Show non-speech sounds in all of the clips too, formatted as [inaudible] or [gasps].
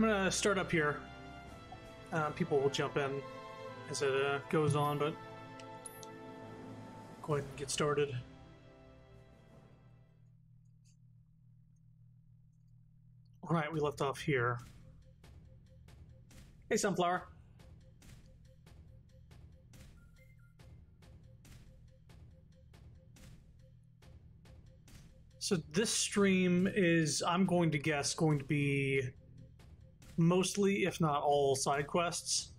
I'm gonna start up here. Uh, people will jump in as it uh, goes on, but go ahead and get started. All right, we left off here. Hey, Sunflower. So this stream is, I'm going to guess, going to be mostly, if not all, side quests.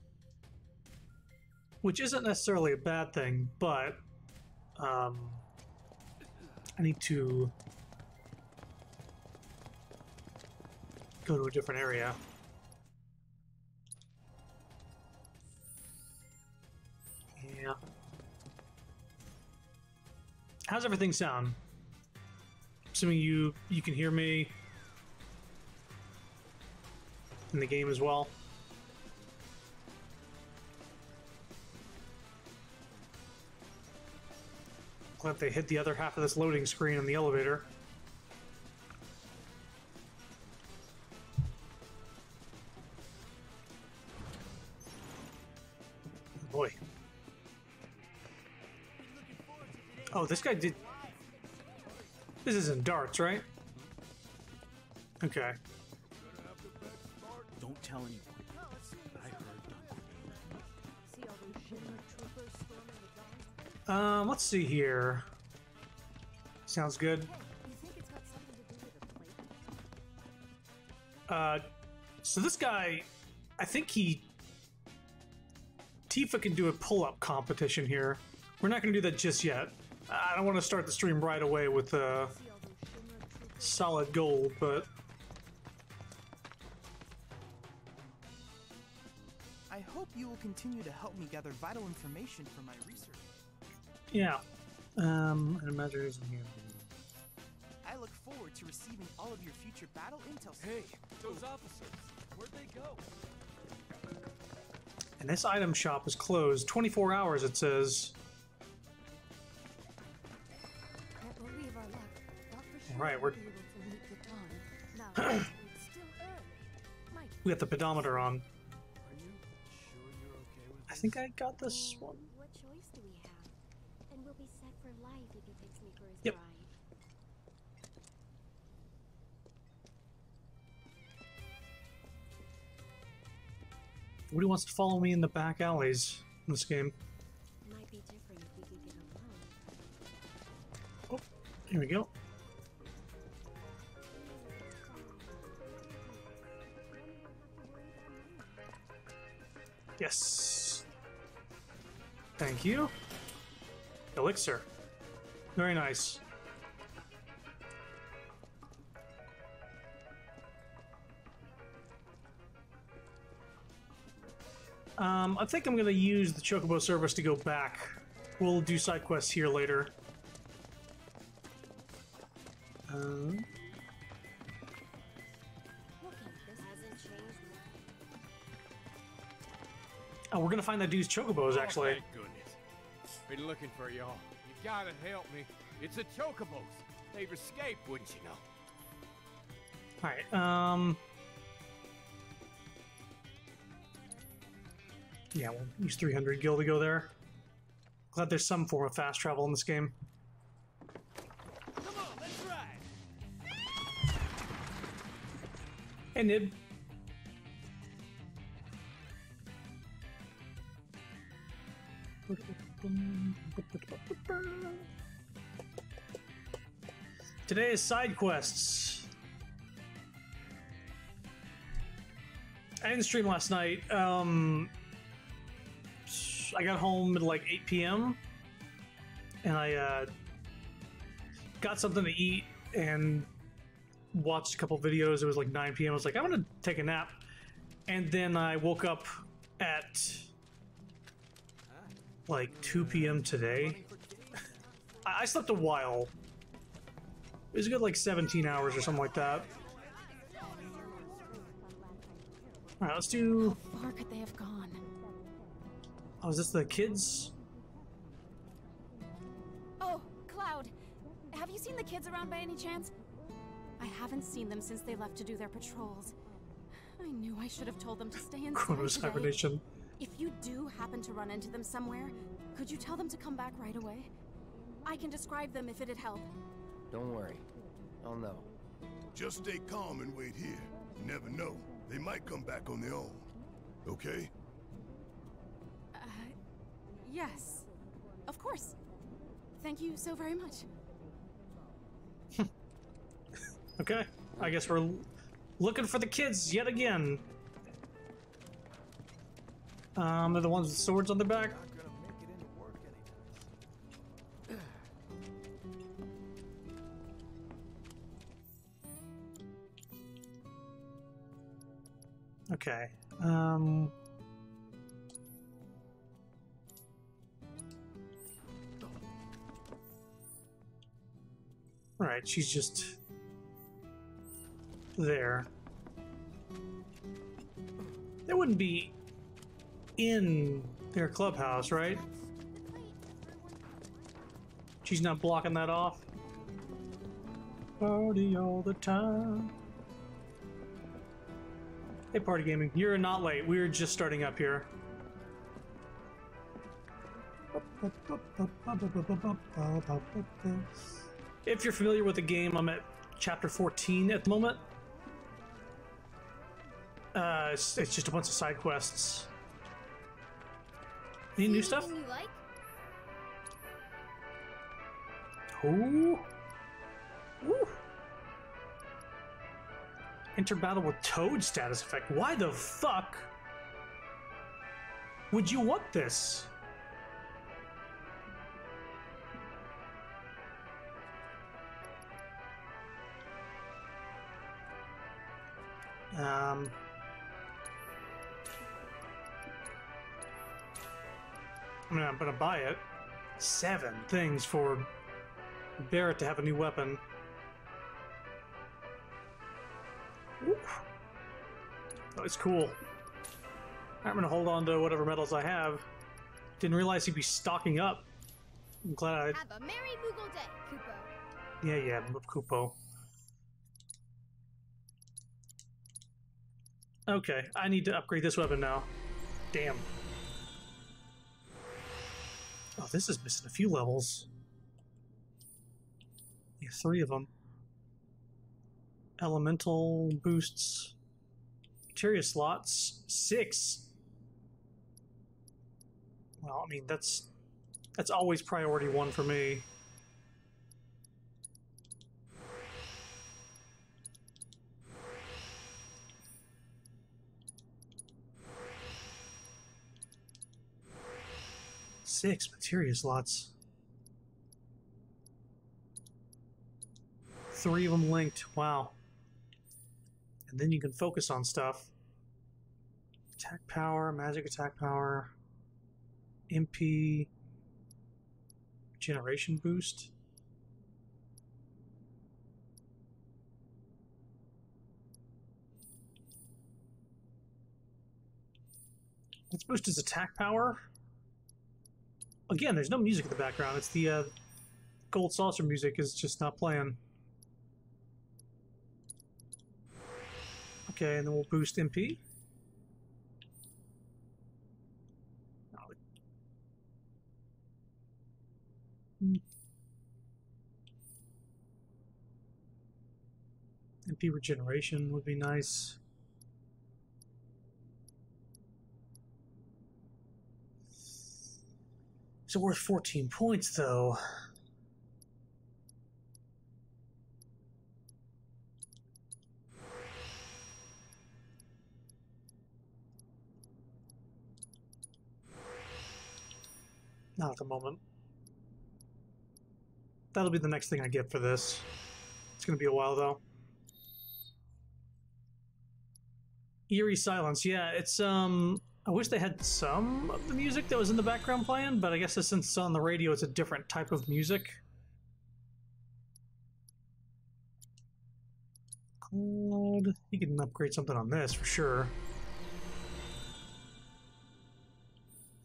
Which isn't necessarily a bad thing, but um, I need to go to a different area. Yeah. How's everything sound? Assuming you you can hear me in the game as well. Glad they hit the other half of this loading screen in the elevator. Boy. Oh, this guy did. This isn't darts, right? Okay. Tell anyone. I heard? Um, let's see here. Sounds good. Uh, so this guy, I think he. Tifa can do a pull up competition here. We're not going to do that just yet. I don't want to start the stream right away with uh, solid gold, but hope you will continue to help me gather vital information for my research. yeah. Um, and measures in here. I look forward to receiving all of your future battle intel. Hey, those officers, where'd they go? And this item shop is closed 24 hours, it says. Can't believe our luck. Thought for sure Right, we'd we're- able to meet the dawn. [coughs] Now it's still early. Might We got the pedometer on. Think I got this one. What choice do we have? And we'll be set for life if he takes me for his Yep. ride. Nobody wants to follow me in the back alleys in this game. Might be different if we could get along. Oh, here we go. Yes. Thank you. Elixir. Very nice. Um, I think I'm going to use the Chocobo service to go back. We'll do side quests here later. Um, oh, we're going to find that dude's Chocobos, actually. Oh, thank goodness. Been looking for y'all. You gotta help me. It's the Chocobos. They've escaped, wouldn't you know? Alright, um... Yeah, we'll use 300 gil to go there. Glad there's some form of fast travel in this game. Come on, let's ride. Hey, Nib. Today is side quests. I didn't stream last night. Um, I got home at like 8 p.m. and I uh, got something to eat and watched a couple videos. It was like 9 p.m. I was like, I'm gonna take a nap, and then I woke up at like 2 p.m. today. I I slept a while. It was a good like 17 hours or something like that. All right, let's do. How far could they have gone? Oh, is this the kids? Oh, Cloud! Have you seen the kids around by any chance? I haven't seen them since they left to do their patrols. I knew I should have told them to stay inside Chronos today. Hibernation. If you do happen to run into them somewhere, could you tell them to come back right away? I can describe them if it'd help. Don't worry. I'll know. Just stay calm and wait here. You never know. They might come back on their own. Okay? Uh, yes. Of course. Thank you so very much. [laughs] Okay, I guess we're looking for the kids yet again. Um, they're the ones with swords on their back. Okay. Um. Right, she's just there. They wouldn't be in their clubhouse, right? She's not blocking that off. Party all the time. Hey, Party Gaming. You're not late. We're just starting up here. If you're familiar with the game, I'm at chapter 14 at the moment. Uh, it's, it's just a bunch of side quests. Any new stuff? Like? Ooh. Ooh. Enter battle with Toad status effect. Why the fuck would you want this? Um. I mean, I'm gonna buy it. Seven things for Barret to have a new weapon. Woo. Oh, it's cool. I'm gonna hold on to whatever medals I have. Didn't realize he'd be stocking up. I'm glad I. Have a merry Moogle day, Kupo. Yeah, yeah, Kupo. Okay, I need to upgrade this weapon now. Damn. Oh, this is missing a few levels. Yeah, three of them. Elemental boosts. Materia slots, six. Well, I mean that's that's always priority one for me. Six materia slots. Three of them linked. Wow. And then you can focus on stuff. Attack power, magic attack power, MP, generation boost. Let's boost his attack power. Again, there's no music in the background. It's the uh, gold saucer music is just not playing. Okay, and then we'll boost MP. MP regeneration would be nice. It's worth 14 points, though. Not at the moment. That'll be the next thing I get for this. It's gonna be a while, though. Eerie silence. Yeah, it's um. I wish they had some of the music that was in the background playing, but I guess since it's on the radio, it's a different type of music. You can upgrade something on this for sure.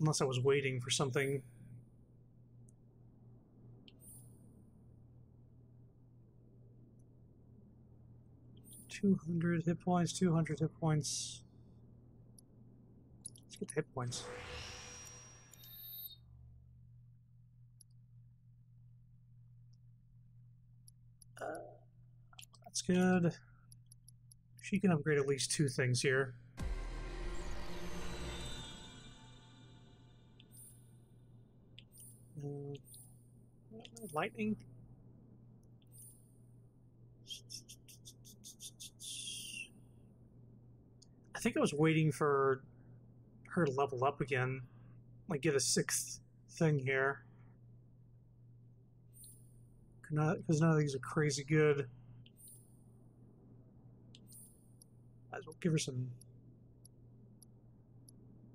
Unless I was waiting for something. 200 hit points, 200 hit points. Let's get the hit points. Uh, that's good. She can upgrade at least two things here. Uh, lightning. I think I was waiting for her to level up again, like get a sixth thing here. Because none of these are crazy good. Might as well give her some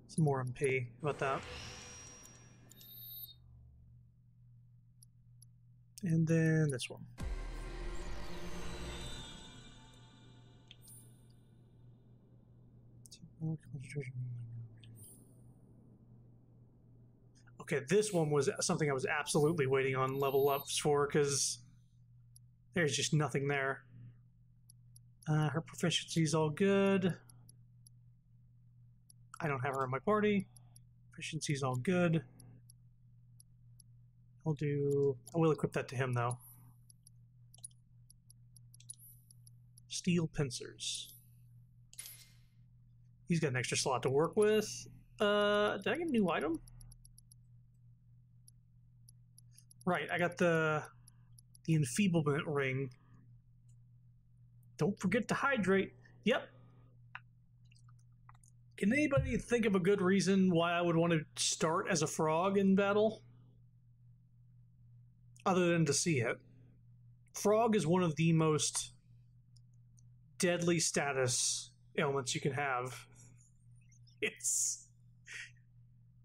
some more MP. How about that? And then this one. Okay, this one was something I was absolutely waiting on level ups for because there's just nothing there. Uh, her proficiency is all good. I don't have her in my party. Proficiency is all good. I'll do. I will equip that to him though. Steel pincers. He's got an extra slot to work with. Uh, did I get a new item? Right, I got the the enfeeblement ring. Don't forget to hydrate. Yep. Can anybody think of a good reason why I would want to start as a frog in battle? Other than to see it. Frog is one of the most deadly status ailments you can have. [laughs] It's.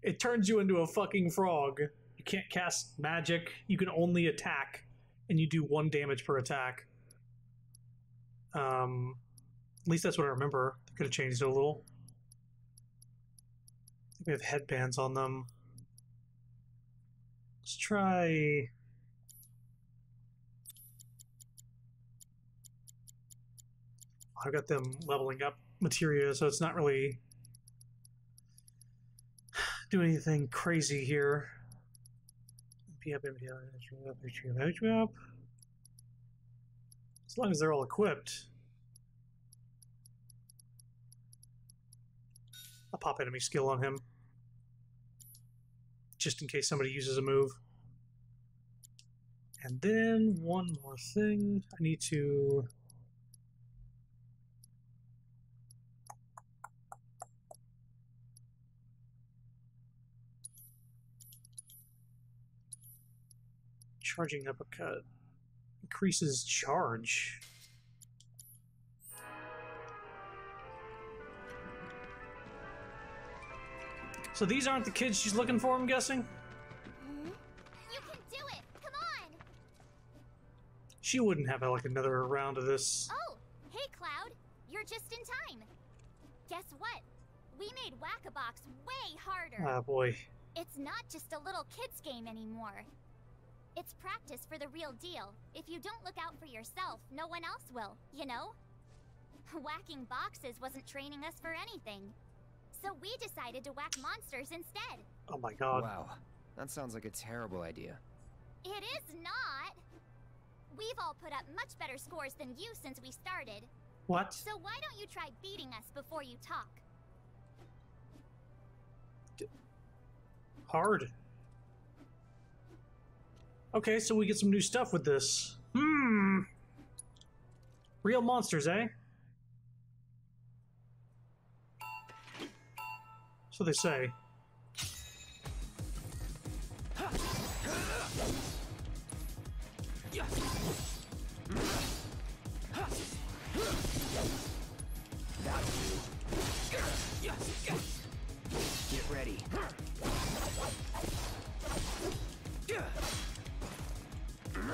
It turns you into a fucking frog. Can't cast magic, you can only attack, and you do one damage per attack. Um, at least that's what I remember. Could have changed it a little. We have headbands on them. Let's try. I've got them leveling up materia, so it's not really doing anything crazy here. As long as they're all equipped. I'll pop enemy skill on him. Just in case somebody uses a move. And then one more thing. I need to Charging uppercut increases charge. So these aren't the kids she's looking for, I'm guessing? You can do it! Come on! She wouldn't have like another round of this. Oh, hey Cloud. You're just in time. Guess what? We made Whack-a-Box way harder. Ah, boy. It's not just a little kid's game anymore. It's practice for the real deal. If you don't look out for yourself, no one else will, you know? Whacking boxes wasn't training us for anything. So we decided to whack monsters instead. Oh my god. Wow, that sounds like a terrible idea. It is not! We've all put up much better scores than you since we started. What? So why don't you try beating us before you talk? Hard. Okay, so we get some new stuff with this. Hmm. Real monsters, eh? So they say. Get ready.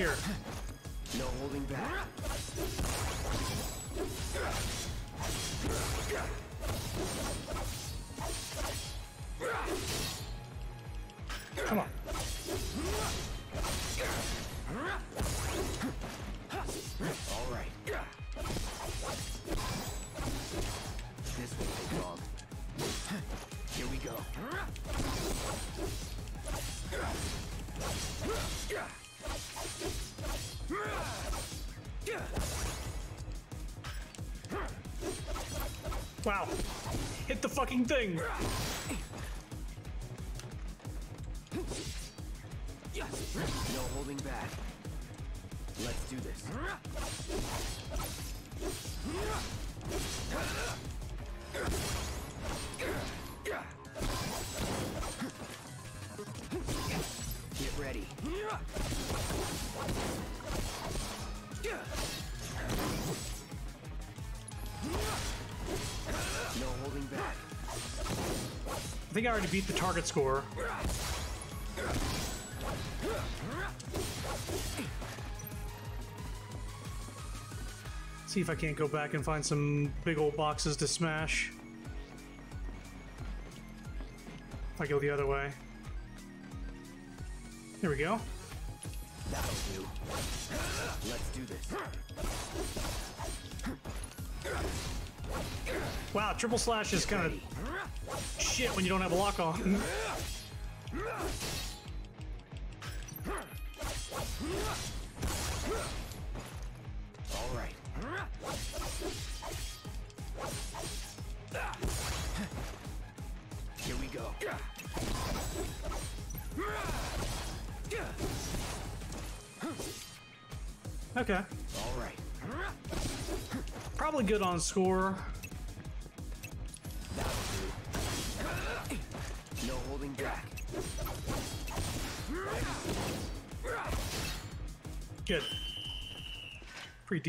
here? Wow. Hit the fucking thing. Think I already beat the target score. See if I can't go back and find some big old boxes to smash. If I go the other way. There we go. That'll do. Let's do this. Wow, triple slash is kind of shit when you don't have a lock on. All right. Here we go. Okay. All right. Probably good on score.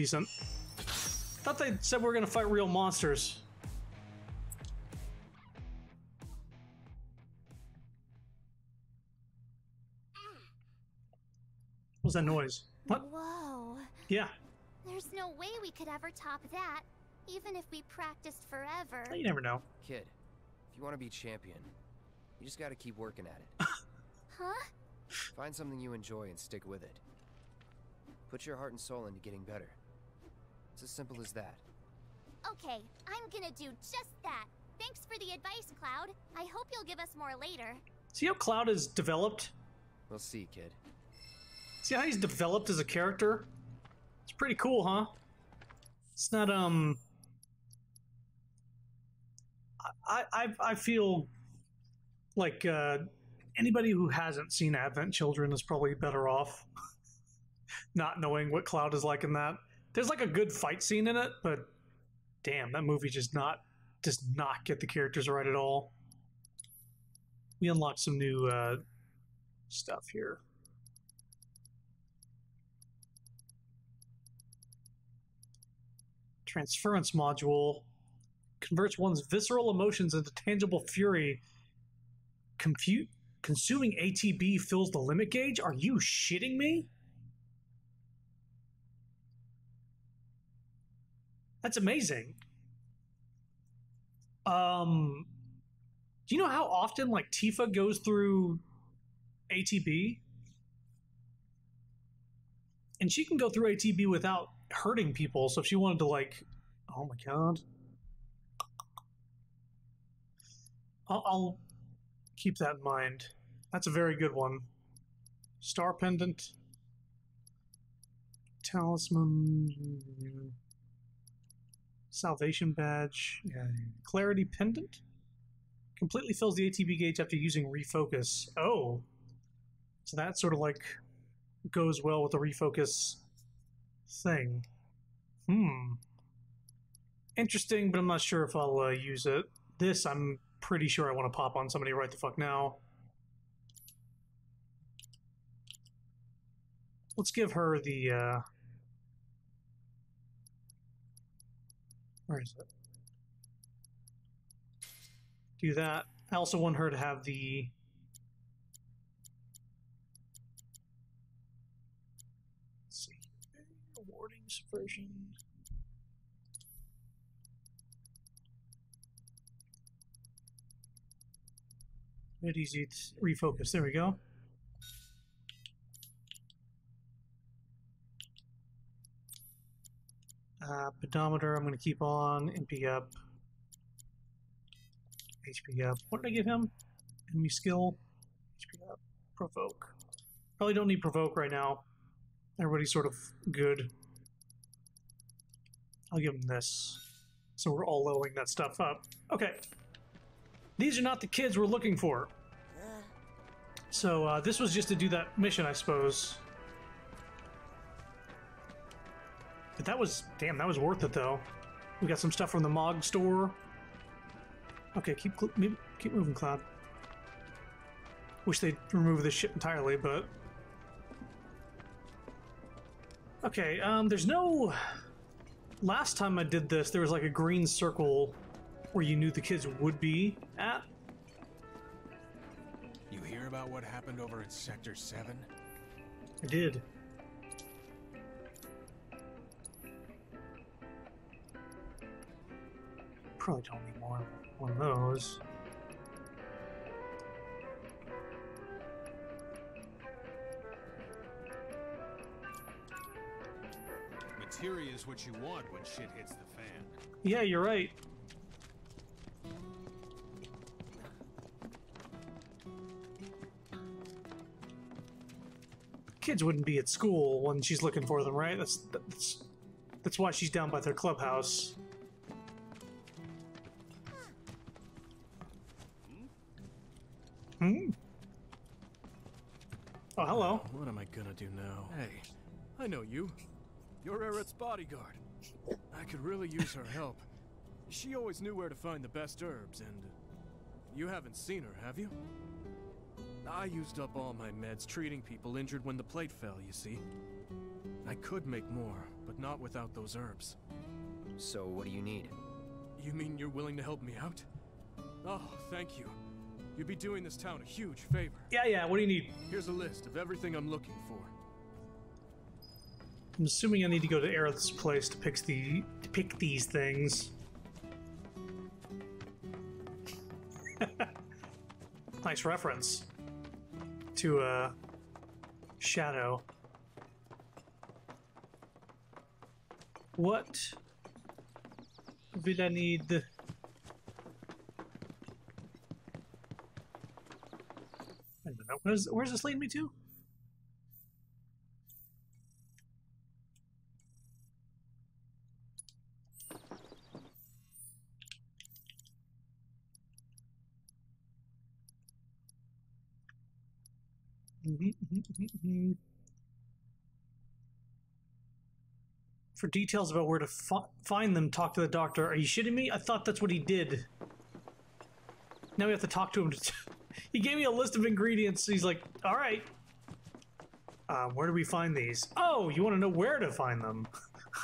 Decent. Thought they said we were gonna fight real monsters. What was that noise? What? Whoa. Yeah. There's no way we could ever top that, even if we practiced forever. You never know. Kid, if you want to be champion, you just gotta keep working at it. [laughs] Huh? Find something you enjoy and stick with it. Put your heart and soul into getting better. It's as simple as that. Okay, I'm gonna do just that. Thanks for the advice, Cloud. I hope you'll give us more later. See how Cloud is developed? We'll see, kid. See how he's developed as a character? It's pretty cool, huh? It's not um. I I I feel like uh, anybody who hasn't seen Advent Children is probably better off [laughs] not knowing what Cloud is like in that. There's like a good fight scene in it, but damn, that movie just not does not get the characters right at all. We unlocked some new uh, stuff here. transference module converts one's visceral emotions into tangible fury. Compute consuming ATB fills the limit gauge? Are you shitting me? That's amazing. Um do you know how often like Tifa goes through ATB? And she can go through ATB without hurting people. So if she wanted to, like, oh my god, I'll, I'll keep that in mind. That's a very good one. Star pendant, talisman, salvation badge, yeah. clarity pendant. Completely fills the ATB gauge after using refocus. Oh, so that sort of like goes well with the refocus thing. Hmm. Interesting, but I'm not sure if I'll uh, use it. This I'm pretty sure I want to pop on somebody right the fuck now. Let's give her the. Uh, where is it? Do that. I also want her to have the. Awarding subversion. Bit easy to refocus. There we go. Uh, pedometer, I'm going to keep on. MP up. HP up. What did I give him? Enemy skill. HP up. Provoke. Probably don't need provoke right now. Everybody's sort of good. I'll give him this. So we're all leveling that stuff up. Okay. These are not the kids we're looking for. So uh, this was just to do that mission, I suppose. But that was damn. That was worth it, though. We got some stuff from the Mog store. Okay, keep keep moving, Cloud. Wish they'd remove this shit entirely, but okay. Um, there's no. Last time I did this, there was like a green circle where you knew the kids would be at. You hear about what happened over in Sector 7? I did. Probably don't need more one of those. Materia is what you want when shit hits the fan. Yeah, you're right. Kids wouldn't be at school when she's looking for them, right? That's that's that's why she's down by their clubhouse. Hello. Oh, what am I gonna do now? Hey, I know you. You're Aerith's bodyguard. I could really use her help. She always knew where to find the best herbs, and you haven't seen her, have you? I used up all my meds treating people injured when the plate fell, you see. I could make more, but not without those herbs. So, what do you need? You mean you're willing to help me out? Oh, thank you. You'd be doing this town a huge favor. Yeah, yeah. What do you need? Here's a list of everything I'm looking for. I'm assuming I need to go to Aerith's place to pick the to pick these things. [laughs] nice reference to uh, Shadow. What will I need? I don't know. Where's, where's this leading me to? For details about where to fi- find them, talk to the doctor. Are you shitting me? I thought that's what he did. Now we have to talk to him. To he gave me a list of ingredients. He's like, all right. Uh, where do we find these? Oh, you want to know where to find them?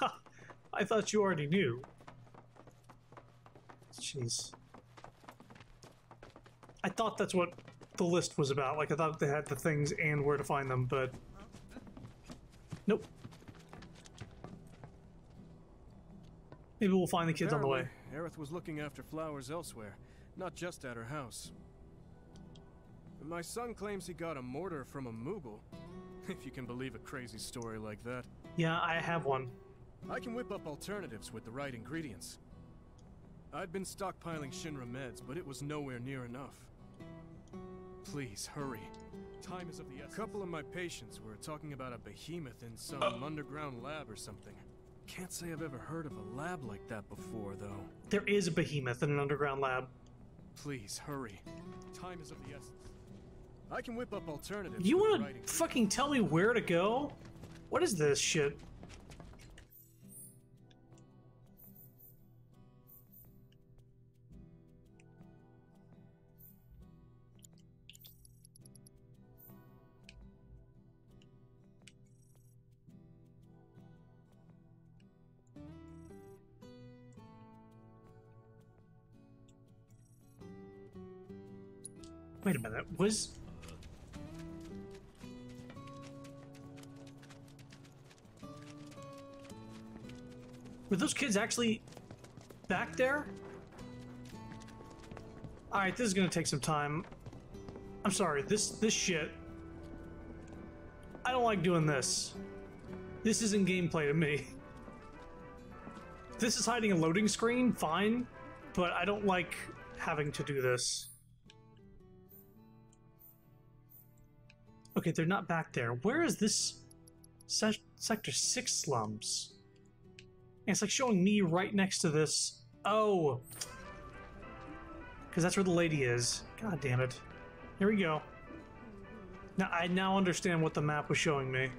[laughs] I thought you already knew. Jeez. I thought that's what the list was about. Like, I thought they had the things and where to find them, but. Nope. Maybe we'll find the kids on the way. Apparently, Aerith was looking after flowers elsewhere, not just at her house. My son claims he got a mortar from a Moogle. [laughs] If you can believe a crazy story like that. Yeah, I have one. I can whip up alternatives with the right ingredients. I'd been stockpiling Shinra meds, but it was nowhere near enough. Please, hurry. Time is of the essence. A couple of my patients were talking about a behemoth in some oh. underground lab or something. Can't say I've ever heard of a lab like that before, though. There is a behemoth in an underground lab. Please, hurry. Time is of the essence. I can whip up alternatives. You want to fucking tell me where to go? What is this shit? Wait a minute, was were those kids actually back there? All right, this is gonna take some time. I'm sorry. This this shit. I don't like doing this. This isn't gameplay to me. This is hiding a loading screen, fine, but I don't like having to do this. Okay, they're not back there. Where is this se- sector 6 slums? And it's like showing me right next to this. Oh! Because that's where the lady is. God damn it. Here we go. Now I now understand what the map was showing me. It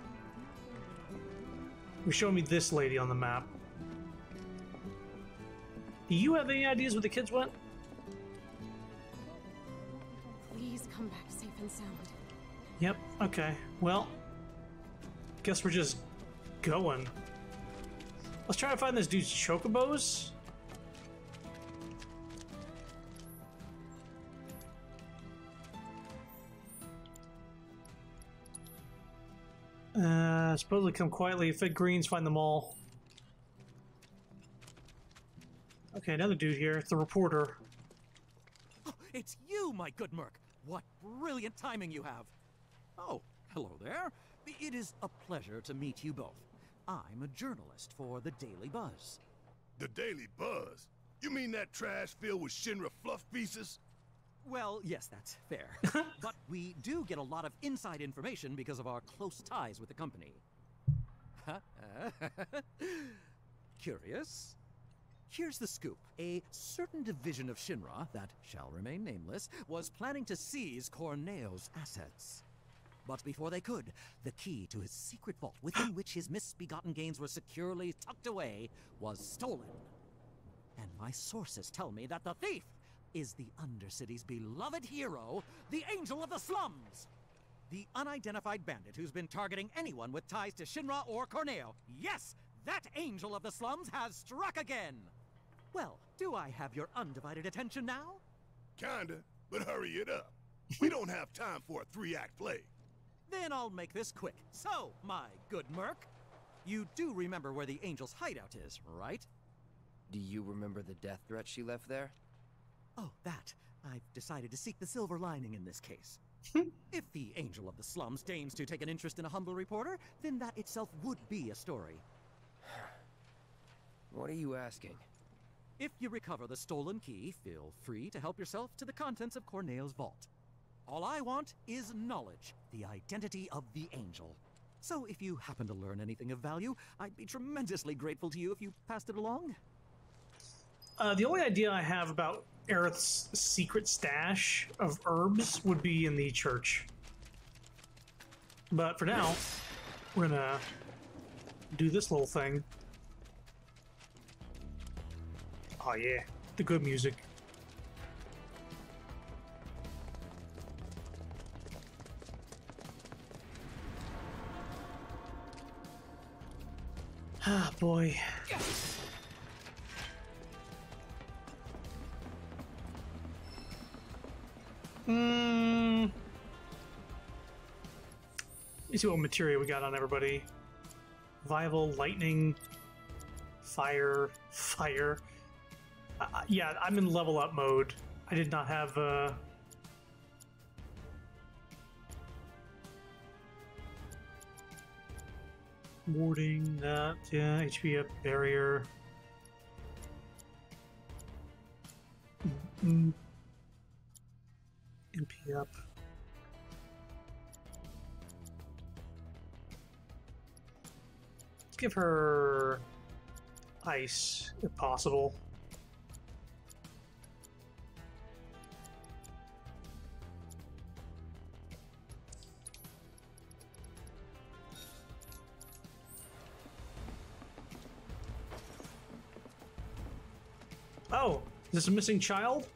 was showing me this lady on the map. Do you have any ideas where the kids went? Please come back safe and sound. Yep, okay. Well, guess we're just going. Let's try to find this dude's chocobos. Uh, supposedly come quietly, If it greens, find them all. Okay, another dude here. It's the reporter. Oh, it's you, my good Merc. What brilliant timing you have. Oh, hello there. It is a pleasure to meet you both. I'm a journalist for the Daily Buzz. The Daily Buzz? You mean that trash filled with Shinra fluff pieces? Well, yes, that's fair. [laughs] but we do get a lot of inside information because of our close ties with the company. [laughs] Curious? Here's the scoop. A certain division of Shinra, that shall remain nameless, was planning to seize Corneo's assets. But before they could, the key to his secret vault, within which his misbegotten gains were securely tucked away, was stolen. And my sources tell me that the thief is the Undercity's beloved hero, the Angel of the Slums! The unidentified bandit who's been targeting anyone with ties to Shinra or Corneo. Yes, that Angel of the Slums has struck again! Well, do I have your undivided attention now? Kinda, but hurry it up. We don't have time for a three-act play. Then I'll make this quick. So, my good Merc, you do remember where the Angel's hideout is, right? Do you remember the death threat she left there? Oh, that. I've decided to seek the silver lining in this case. [laughs] if the Angel of the Slums deigns to take an interest in a humble reporter, then that itself would be a story. [sighs] What are you asking? If you recover the stolen key, feel free to help yourself to the contents of Corneo's vault. All I want is knowledge, the identity of the Angel. So if you happen to learn anything of value, I'd be tremendously grateful to you if you passed it along. Uh, the only idea I have about Aerith's secret stash of herbs would be in the church. But for now, we're gonna do this little thing. Oh yeah, the good music. Ah, boy. Hmm. Let me see what material we got on everybody. Viable, lightning, fire, fire. Uh, yeah, I'm in level up mode. I did not have uh, warding that. Yeah, HP up, barrier. Mm. MP up. Let's give her ice, if possible. Is this a missing child?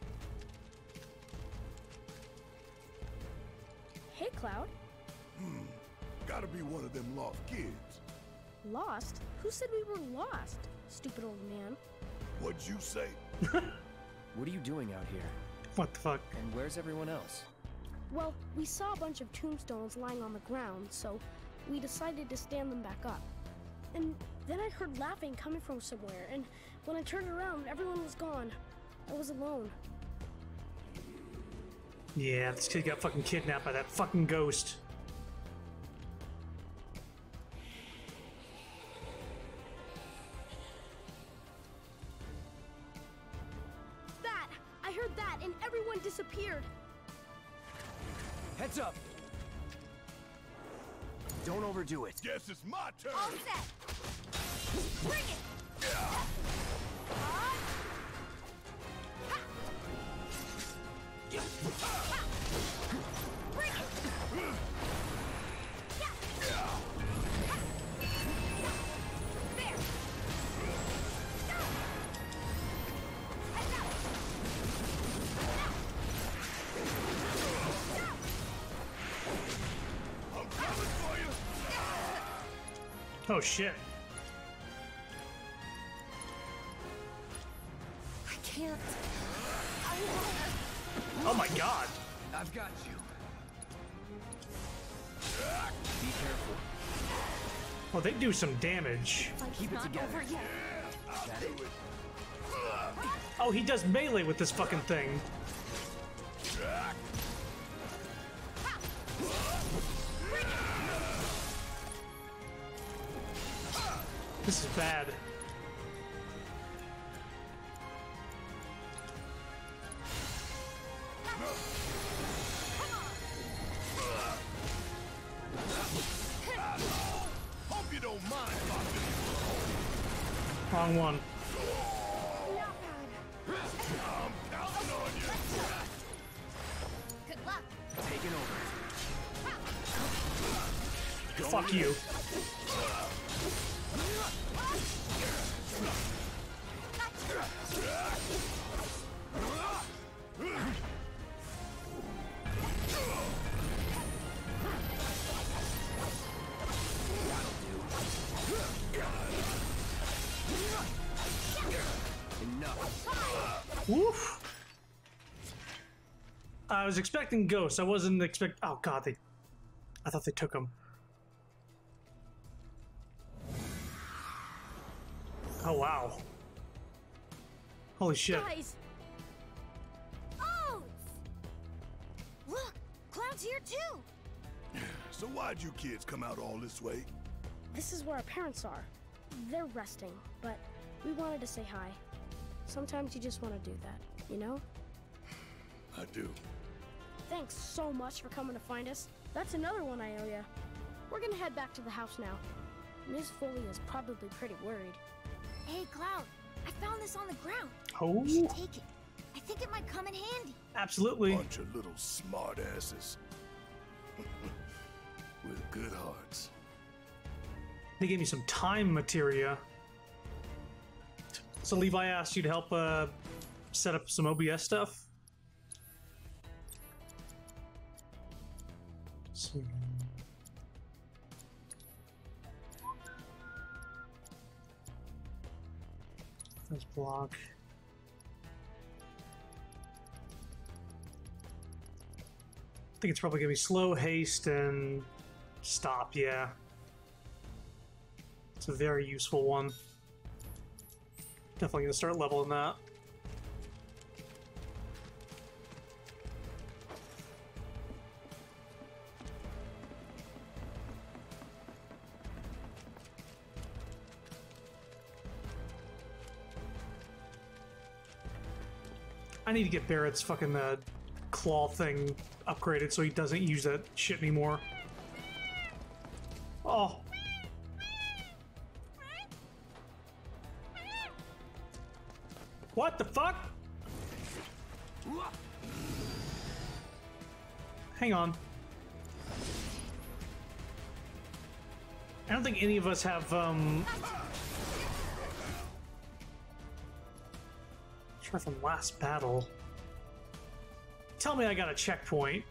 Hey, Cloud. Hmm. Gotta be one of them lost kids. Lost? Who said we were lost? Stupid old man. What'd you say? [laughs] What are you doing out here? What the fuck? And where's everyone else? Well, we saw a bunch of tombstones lying on the ground, so we decided to stand them back up. And then I heard laughing coming from somewhere, and when I turned around, everyone was gone. I was alone. Yeah, this kid got fucking kidnapped by that fucking ghost. That! I heard that, and everyone disappeared. Heads up! Don't overdo it. Guess it's my turn. All set. Bring it. Oh shit. I can't. Oh my god. I've got you. Be careful. Well, they do some damage. Keep it Not together. over yet. That it? Oh, he does melee with this fucking thing. Was expecting ghosts. I wasn't expect. Oh god, they. I thought they took him. Oh wow. Holy shit. Guys, Oh! Look, Cloud's here too. [sighs] So why'd you kids come out all this way? this is where our parents are. They're resting, but we wanted to say hi. Sometimes you just want to do that, you know? I do. Thanks so much for coming to find us. That's another one I owe ya. We're gonna head back to the house now. Miss Foley is probably pretty worried. Hey, Cloud, I found this on the ground. Oh, You should take it. I think it might come in handy. absolutely. Bunch of little smartasses. [laughs] With good hearts. They gave me some time materia. So Levi asked you to help uh, set up some OBS stuff. So- Let's block. I think it's probably gonna be slow haste and stop, yeah. It's a very useful one. Definitely gonna start leveling that. I need to get Barret's fucking uh, claw thing upgraded so he doesn't use that shit anymore. Oh. What the fuck? Hang on. I don't think any of us have, um... Try from last battle. Tell me I got a checkpoint.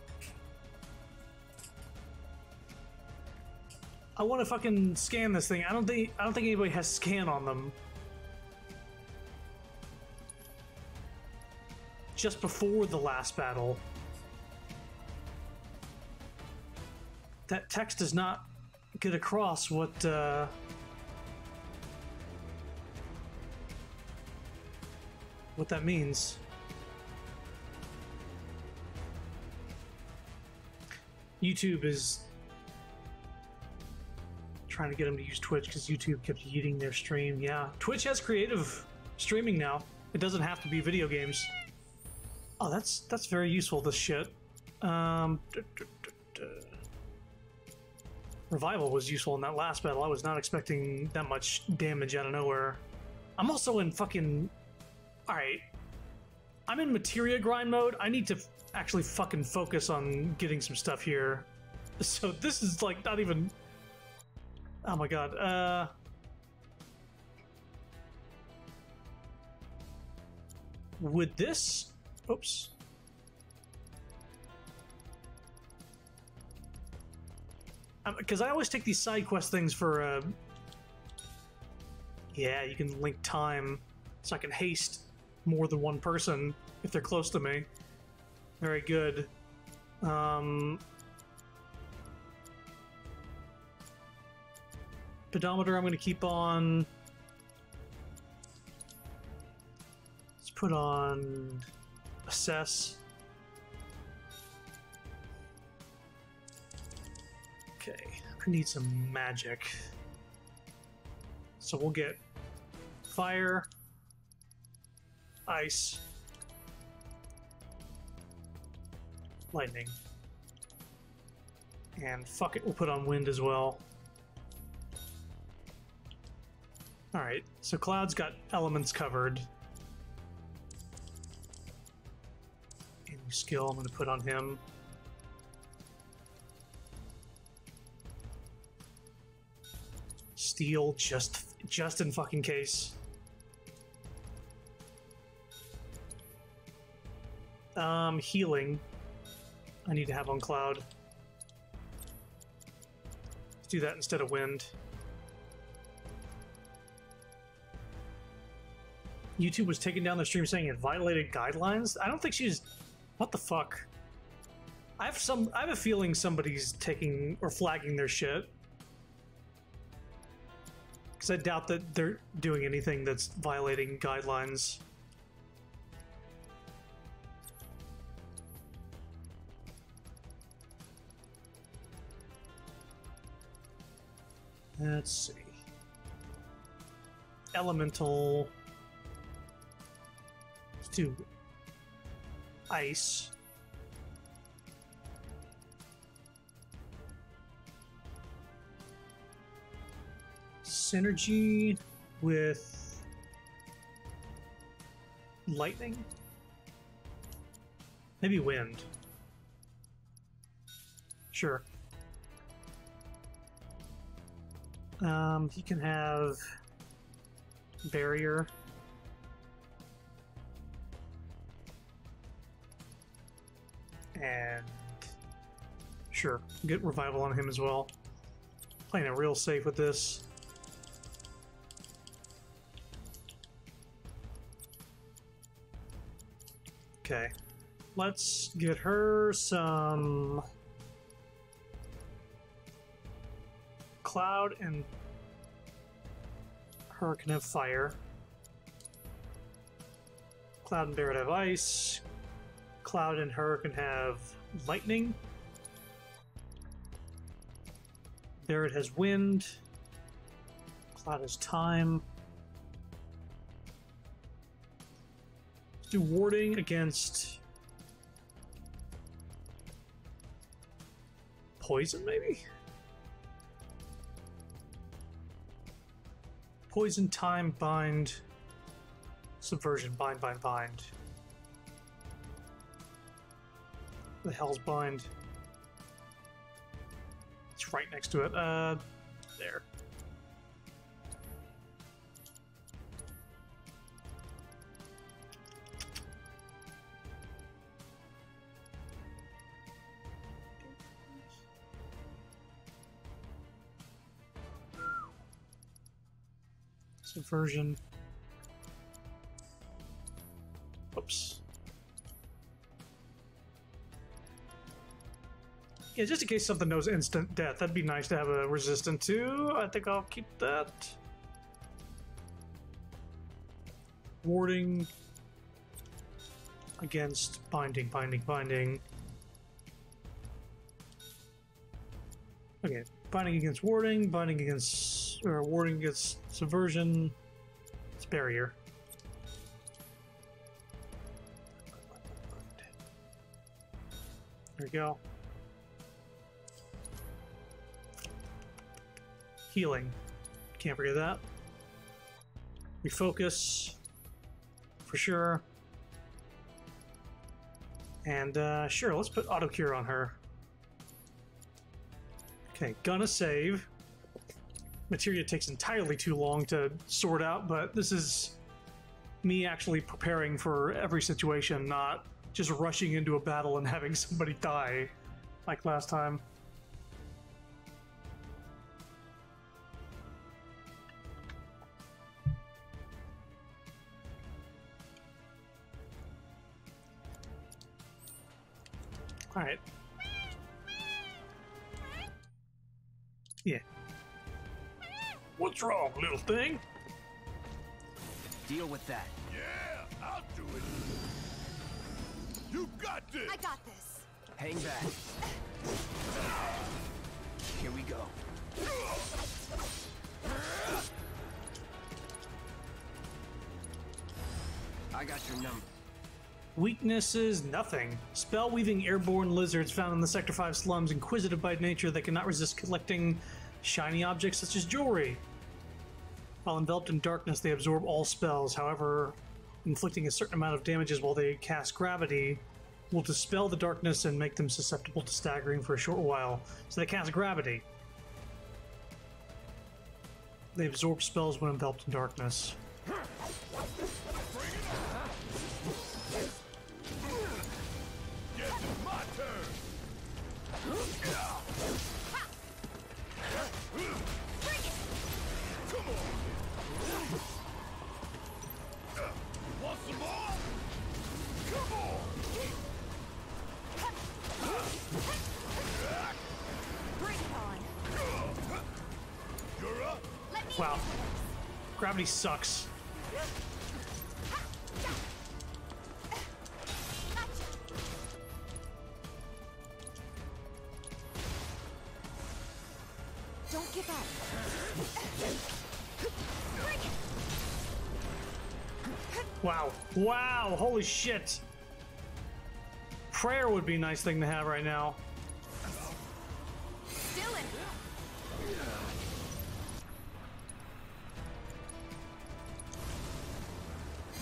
I want to fucking scan this thing. I don't think I don't think anybody has scan on them. Just before the last battle. that text does not get across what uh, what that means. YouTube is trying to get them to use Twitch because YouTube kept eating their stream. Yeah, Twitch has creative streaming now. It doesn't have to be video games. Oh, that's that's very useful. This shit. Um. Revival was useful in that last battle. I was not expecting that much damage out of nowhere. I'm also in fucking. Alright. I'm in materia grind mode. I need to actually fucking focus on getting some stuff here. [laughs] So this is like not even. Oh my god. Uh. Would this. Oops. Because I always take these side quest things for. Uh, yeah, you can link time so I can haste more than one person if they're close to me. Very good. Um, pedometer, I'm going to keep on. Let's put on assess. Okay, I need some magic. So we'll get fire, ice, lightning, and fuck it, we'll put on wind as well. Alright, so Cloud's got elements covered. Any skill I'm going to put on him. Steel just just in fucking case. Um, healing. I need to have on cloud. Let's do that instead of wind. YouTube was taking down the stream saying it violated guidelines. I don't think she's. What the fuck? I have some. I have a feeling somebody's taking or flagging their shit. Because I doubt that they're doing anything that's violating guidelines. Let's see. Elemental. Let's do ice. Synergy with lightning? Maybe wind. Sure. Um, he can have barrier. And sure, get revival on him as well. Playing it real safe with this. Okay, let's get her some cloud and her can have fire. Cloud and Barret have ice. Cloud and her can have lightning. Barret has wind. Cloud has time. Let's do warding against poison, maybe? Poison, time, bind, subversion, bind, bind, bind. The hell's bind? It's right next to it. Uh, there. Subversion. Oops. Yeah, just in case something knows instant death, that'd be nice to have a resistant to. I think I'll keep that. Warding against binding, binding, binding. Okay, binding against warding, binding against or warding against subversion. Barrier. There we go. Healing. Can't forget that. Refocus. For sure. And uh, sure, let's put auto cure on her. Okay, gonna save. Materia takes entirely too long to sort out, but this is me actually preparing for every situation, not just rushing into a battle and [laughs] having somebody die like last time. All right. Yeah. What's wrong, little thing? Deal with that. Yeah, I'll do it. You got this. I got this. Hang back. Here we go. I got your number. Weaknesses, nothing. Spell weaving airborne lizards found in the Sector 5 slums, inquisitive by nature that cannot resist collecting shiny objects such as jewelry. While enveloped in darkness, they absorb all spells. However, inflicting a certain amount of damages while they cast gravity will dispel the darkness and make them susceptible to staggering for a short while. So they cast gravity. They absorb spells when enveloped in darkness. Gravity sucks. Don't give up. Wow. Wow. Holy shit. Prayer would be a nice thing to have right now.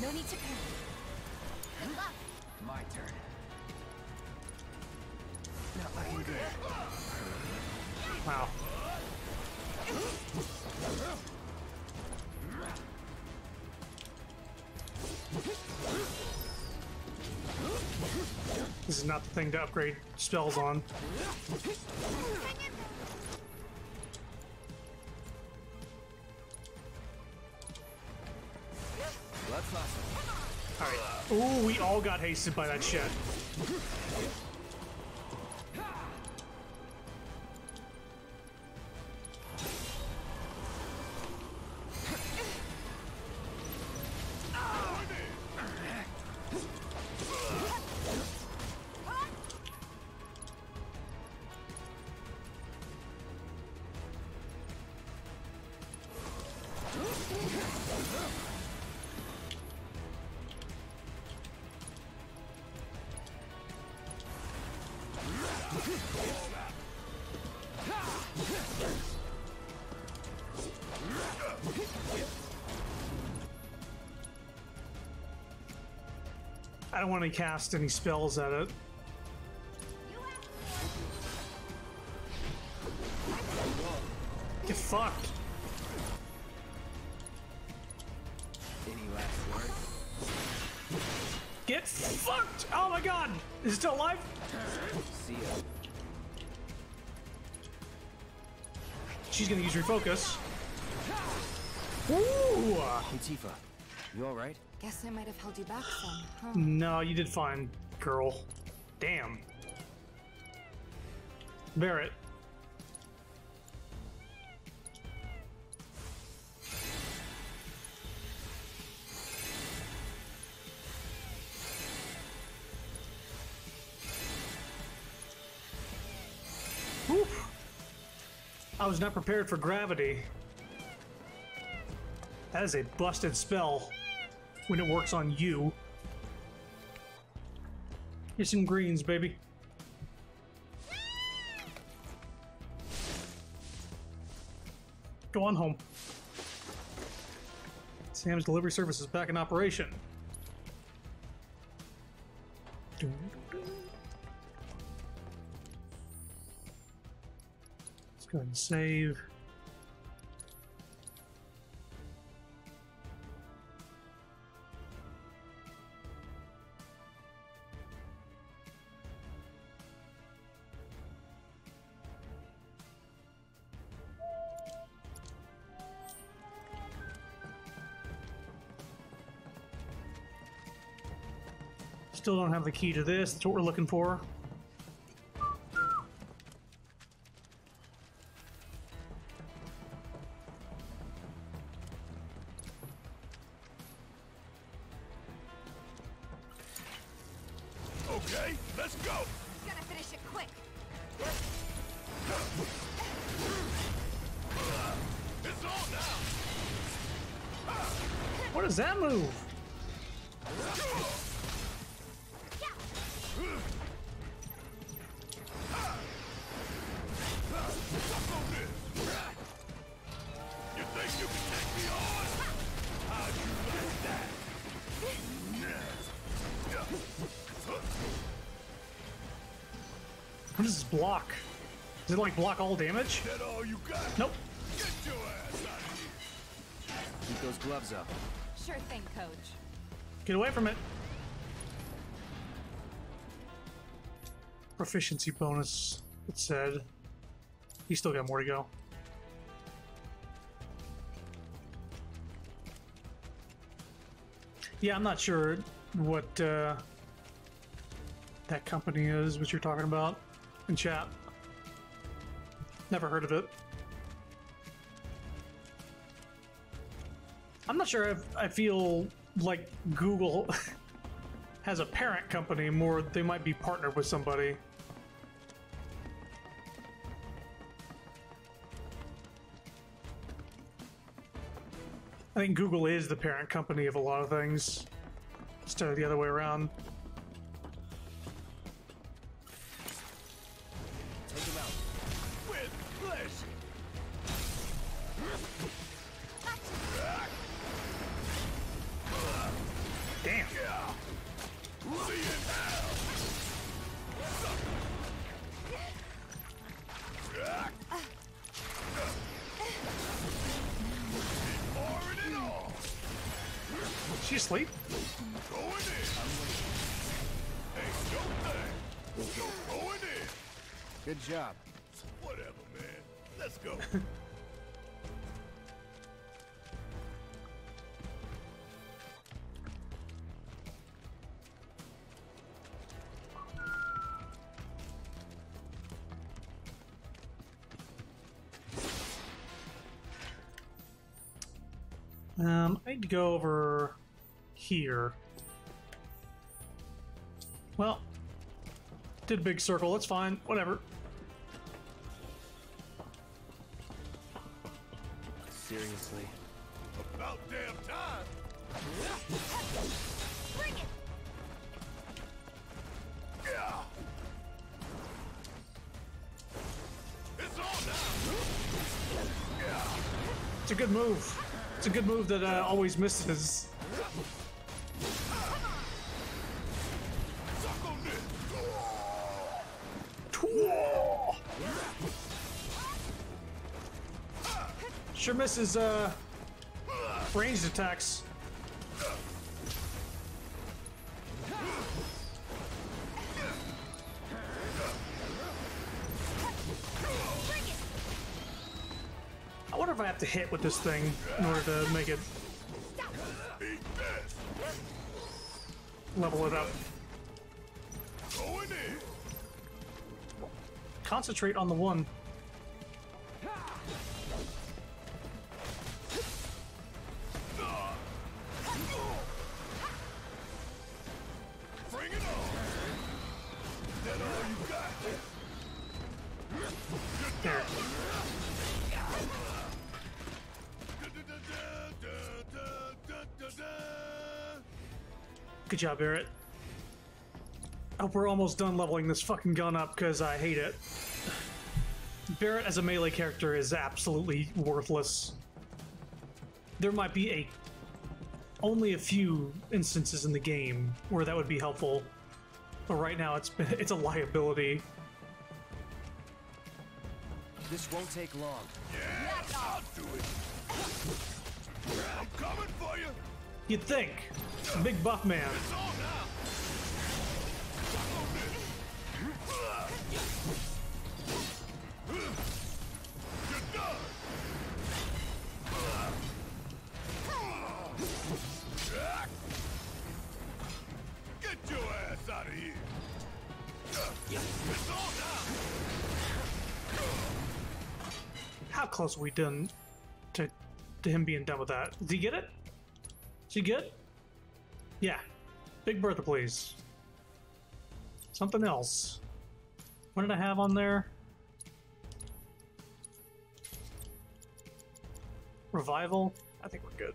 No need to panic. Good luck. My turn. Now I can do. Wow. This is not the thing to upgrade spells on. Ooh, we all got hasted by that shit. I don't want to cast any spells at it. Get fucked. Any last words? Get fucked! Oh my god! Is it still alive? See ya. She's gonna use refocus. Ooh! Hey you alright? Guess I might have held you back some, huh? No, you did fine, girl. Damn. Barret. Oof. I was not prepared for gravity. That is a busted spell when it works on you. Here's some greens, baby. Go on home. Sam's delivery service is back in operation. Let's go ahead and save. Still don't have the key to this. That's what we're looking for. Does it like block all damage? That all you got? Nope. Get your ass out of here. Keep those gloves up. Sure thing, coach. Get away from it. Proficiency bonus, it said. He's still got more to go. Yeah, I'm not sure what uh, that company is, what you're talking about in chat. Never heard of it. I'm not sure if I feel like Google [laughs] has a parent company more they might be partnered with somebody. I think Google is the parent company of a lot of things instead of the other way around. Take him out. With pleasure. Damn. See you now. Pouring it on. She asleep? Going in. Ain't no thing. So going in. Good job. Let's go. Um, I need to go over here. Well, did big circle. That's fine. Whatever. That uh, always misses. Sure misses uh, ranged attacks. Hit with this thing in order to make it level it up. Concentrate on the one. Good job, Barret. I hope we're almost done leveling this fucking gun up because I hate it. Barret as a melee character is absolutely worthless. There might be a only a few instances in the game where that would be helpful, but right now it's [laughs] it's a liability. This won't take long. Yeah, I'll do it. I'm coming for you. You'd think, big buff man. It's on now. You're done. Get your ass out of here. It's on now. How close are we done to to him being done with that? Did he get it? Is he good? Yeah. Big Bertha, please. Something else. What did I have on there? Revival? I think we're good.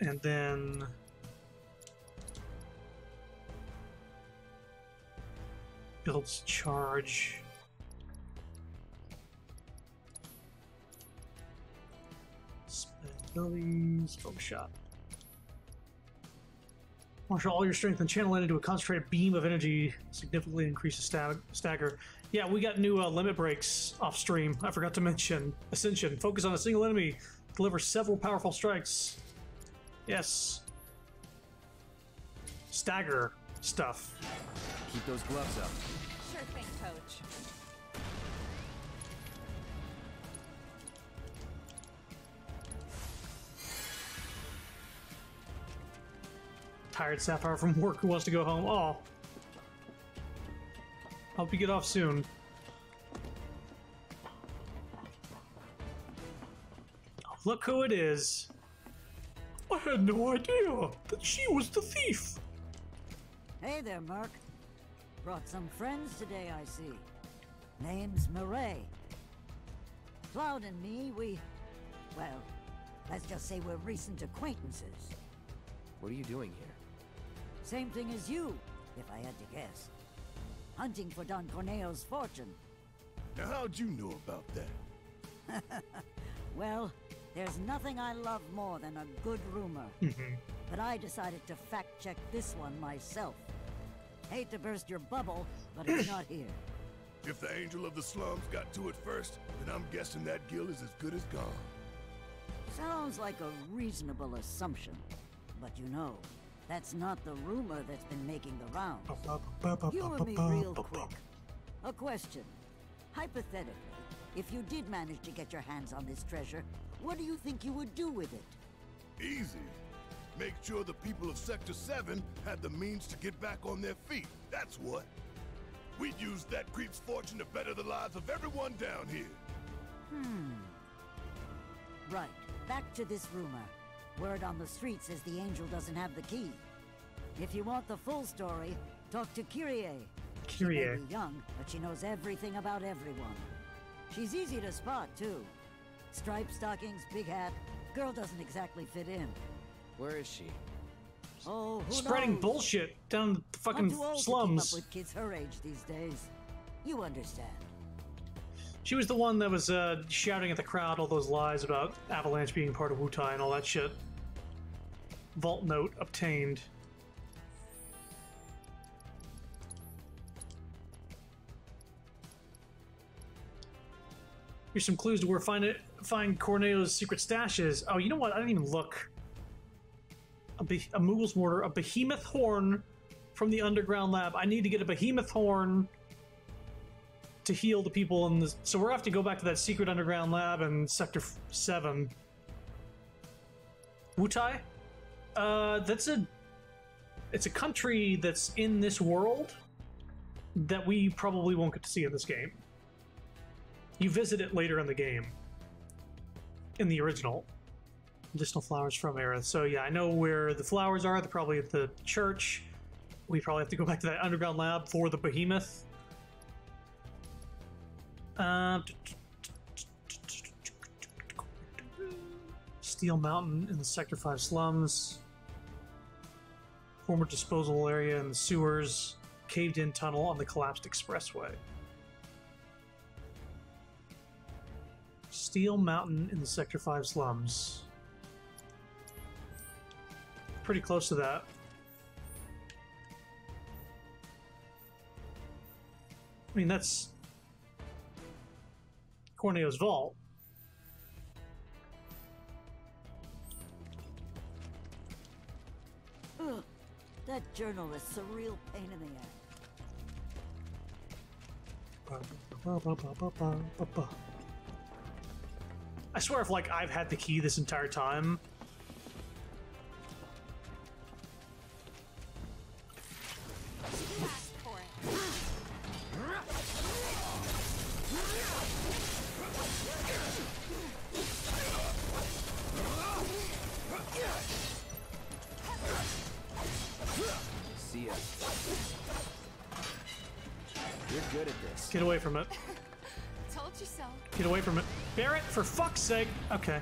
And then builds charge. Abilities, focus shot. Marshal all your strength and channel it into a concentrated beam of energy, significantly increases stag- stagger. Yeah, we got new uh, limit breaks off stream. I forgot to mention. Ascension. Focus on a single enemy. Deliver several powerful strikes. Yes. Stagger stuff. Keep those gloves up. Tired Sapphire from work who wants to go home. Oh. Hope you get off soon. Oh, look who it is. I had no idea that she was the thief. Hey there, Merc. Brought some friends today, I see. Name's Murray. Cloud and me, we... Well, let's just say we're recent acquaintances. What are you doing here? Same thing as you, if I had to guess. Hunting for Don Corneo's fortune. Now, how'd you know about that? [laughs] Well, there's nothing I love more than a good rumor. Mm-hmm. But I decided to fact-check this one myself. Hate to burst your bubble, but it's not here. [clears throat] If the Angel of the Slums got to it first, then I'm guessing that gill is as good as gone. Sounds like a reasonable assumption. But you know, that's not the rumor that's been making the rounds. Humor me real quick. A question. Hypothetically, if you did manage to get your hands on this treasure, what do you think you would do with it? Easy. Make sure the people of Sector 7 had the means to get back on their feet. That's what. We'd use that creep's fortune to better the lives of everyone down here. Hmm. Right. Back to this rumor. Word on the street says the angel doesn't have the key. If you want the full story, talk to Kyrie. She may Kyrie. be young, but she knows everything about everyone. She's easy to spot, too. Striped stockings, big hat. Girl doesn't exactly fit in. Where is she? Oh, who Spreading knows? bullshit down the fucking I'm too old slums. to keep up with kids her age these days. You understand. She was the one that was uh, shouting at the crowd all those lies about Avalanche being part of Wutai and all that shit. Vault note obtained. Here's some clues to where find it. Find Corneo's secret stash is. Oh, you know what? I didn't even look. A, be- a Moogle's mortar, a behemoth horn from the underground lab. I need to get a behemoth horn to heal the people in this. So we're gonna have to go back to that secret underground lab in Sector Seven. Wutai, uh, that's a it's a country that's in this world that we probably won't get to see in this game. You visit it later in the game, in the original. Additional flowers from Aerith. So yeah, I know where the flowers are. They're probably at the church. We probably have to go back to that underground lab for the behemoth. Um, Steel Mountain in the Sector 5 slums. Former disposal area in the sewers. Caved in tunnel on the collapsed expressway. Steel Mountain in the Sector 5 slums. Pretty close to that. I mean, that's Corneo's vault. Ugh, that journal is a real pain in the ass. I swear if like I've had the key this entire time. Good at this. Get away from it. Told you so. Get away from it. Barret, for fuck's sake. Okay.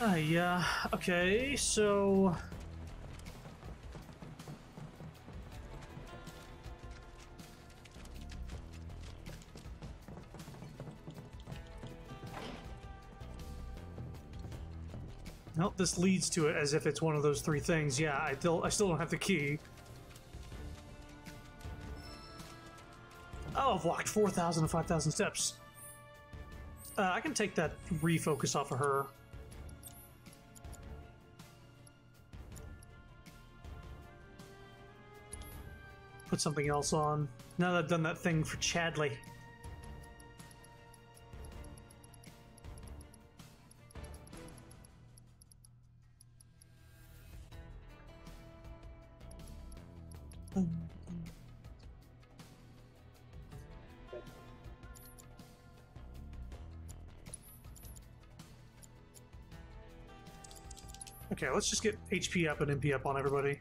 Uh, yeah. Okay, so. Nope, this leads to it as if it's one of those three things. Yeah, I still I still don't have the key. Oh, I've walked 4,000 to 5,000 steps. Uh, I can take that refocus off of her. Put something else on. Now that I've done that thing for Chadley. Okay, let's just get HP up and MP up on everybody.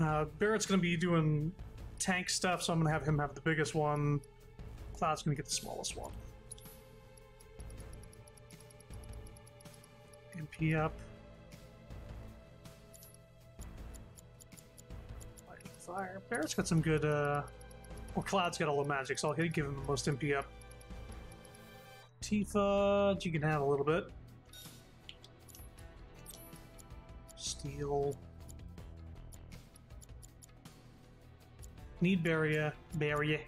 Uh, Barret's going to be doing tank stuff, so I'm going to have him have the biggest one. Cloud's going to get the smallest one. MP up. Lightning Fire. Barrett's got some good, uh... Well, Cloud's got all the magic, so I'll give him the most MP up. Tifa, you can have a little bit. Steel. Need barrier, barrier.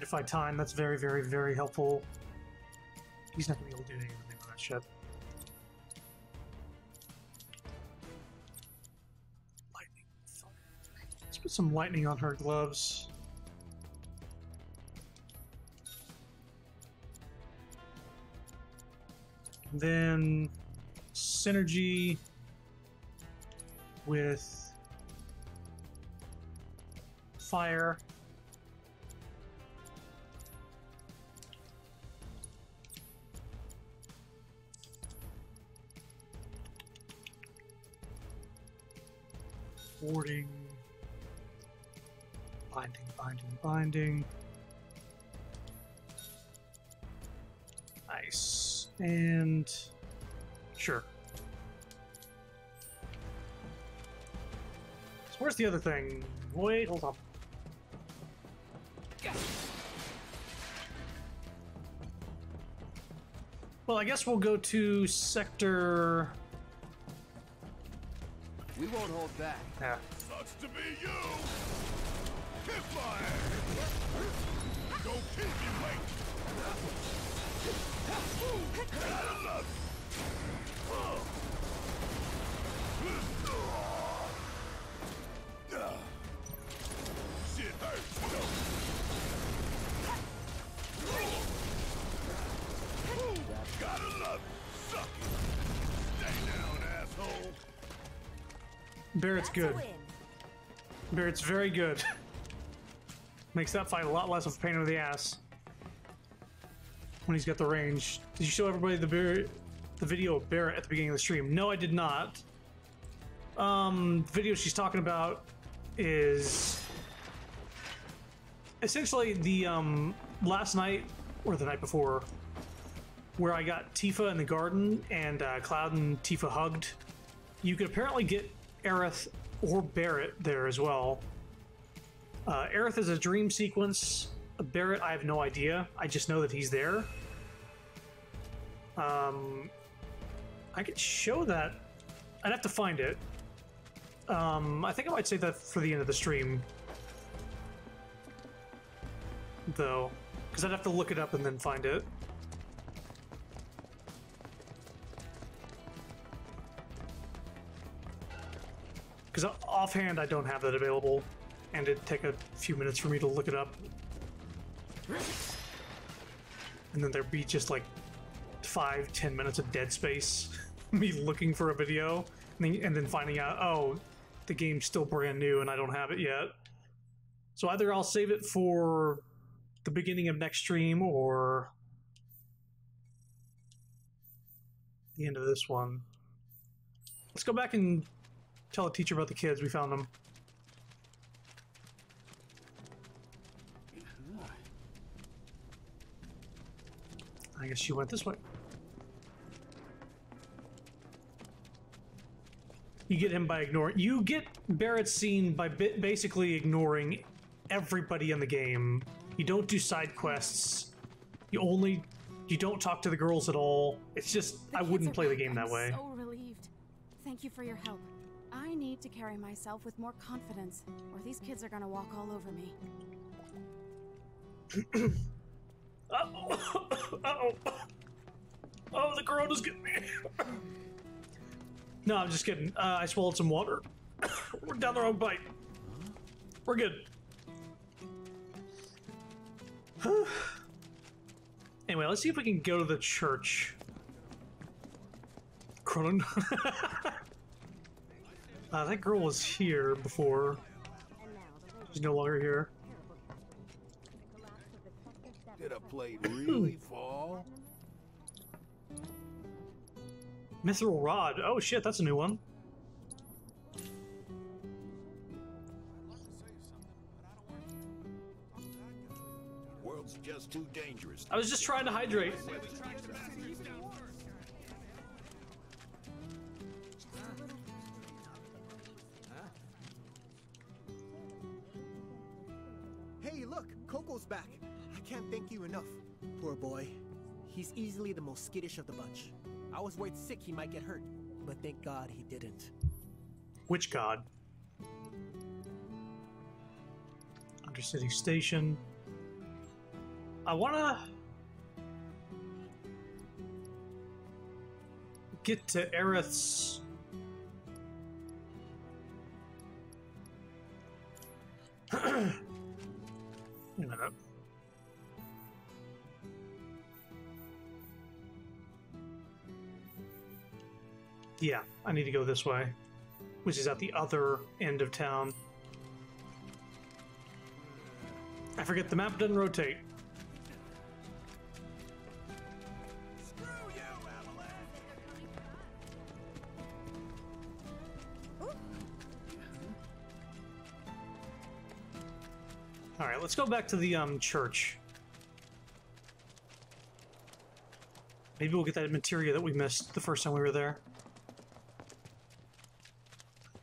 Magnify time, that's very, very, very helpful. He's not gonna be able to do anything with that shit. Lightning. Let's put some lightning on her gloves. Then synergy with fire. Warding. Binding, binding, binding. Nice. And sure. So where's the other thing? Wait, hold on. Well, I guess we'll go to sector. We won't hold back. Yeah. Sucks to be you! Kick my ass! Don't keep me waiting! Gotta love Barret's good. Barret's very good. [laughs] Makes that fight a lot less of a pain in the ass when he's got the range. Did you show everybody the Barret, the video of Barret at the beginning of the stream? No, I did not. Um, the video she's talking about is essentially the um last night or the night before where I got Tifa in the garden and uh, Cloud and Tifa hugged. You could apparently get Aerith or Barret there as well. Uh, Aerith is a dream sequence. Barret, I have no idea. I just know that he's there. Um, I could show that. I'd have to find it. Um, I think I might say that for the end of the stream, though, because I'd have to look it up and then find it. Because offhand, I don't have that available, and it'd take a few minutes for me to look it up. And then there'd be just like five, ten minutes of dead space, [laughs] me looking for a video, and then, and then finding out, oh, the game's still brand new and I don't have it yet. So either I'll save it for the beginning of next stream or the end of this one. Let's go back and tell the teacher about the kids. We found them. I guess she went this way. You get him by ignoring. You get Barret's scene by bi- basically ignoring everybody in the game. You don't do side quests. You only. You don't talk to the girls at all. It's just. I wouldn't play the game that I'm way. So relieved. Thank you for your help. Need to carry myself with more confidence, or these kids are gonna walk all over me. [coughs] Uh-oh. [coughs] Uh-oh. [coughs] Oh, the corona's getting me. no, I'm just kidding. Uh, I swallowed some water. We're down the wrong pipe. We're good. [sighs] anyway, let's see if we can go to the church. Cronin. [laughs] uh, that girl was here before. She's no longer here. Did a plate really fall? Mithril Rod. Oh shit, that's a new one. World's just too dangerous. I was just trying to hydrate. Back. I can't thank you enough. Poor boy. He's easily the most skittish of the bunch. I was worried sick he might get hurt, but thank God he didn't. Which god? Undercity Station. I wanna get to Aerith's. [clears throat] Yeah, I need to go this way, which is at the other end of town. I forget the map doesn't rotate. right, let's go back to the um, church. Maybe we'll get that materia that we missed the first time we were there.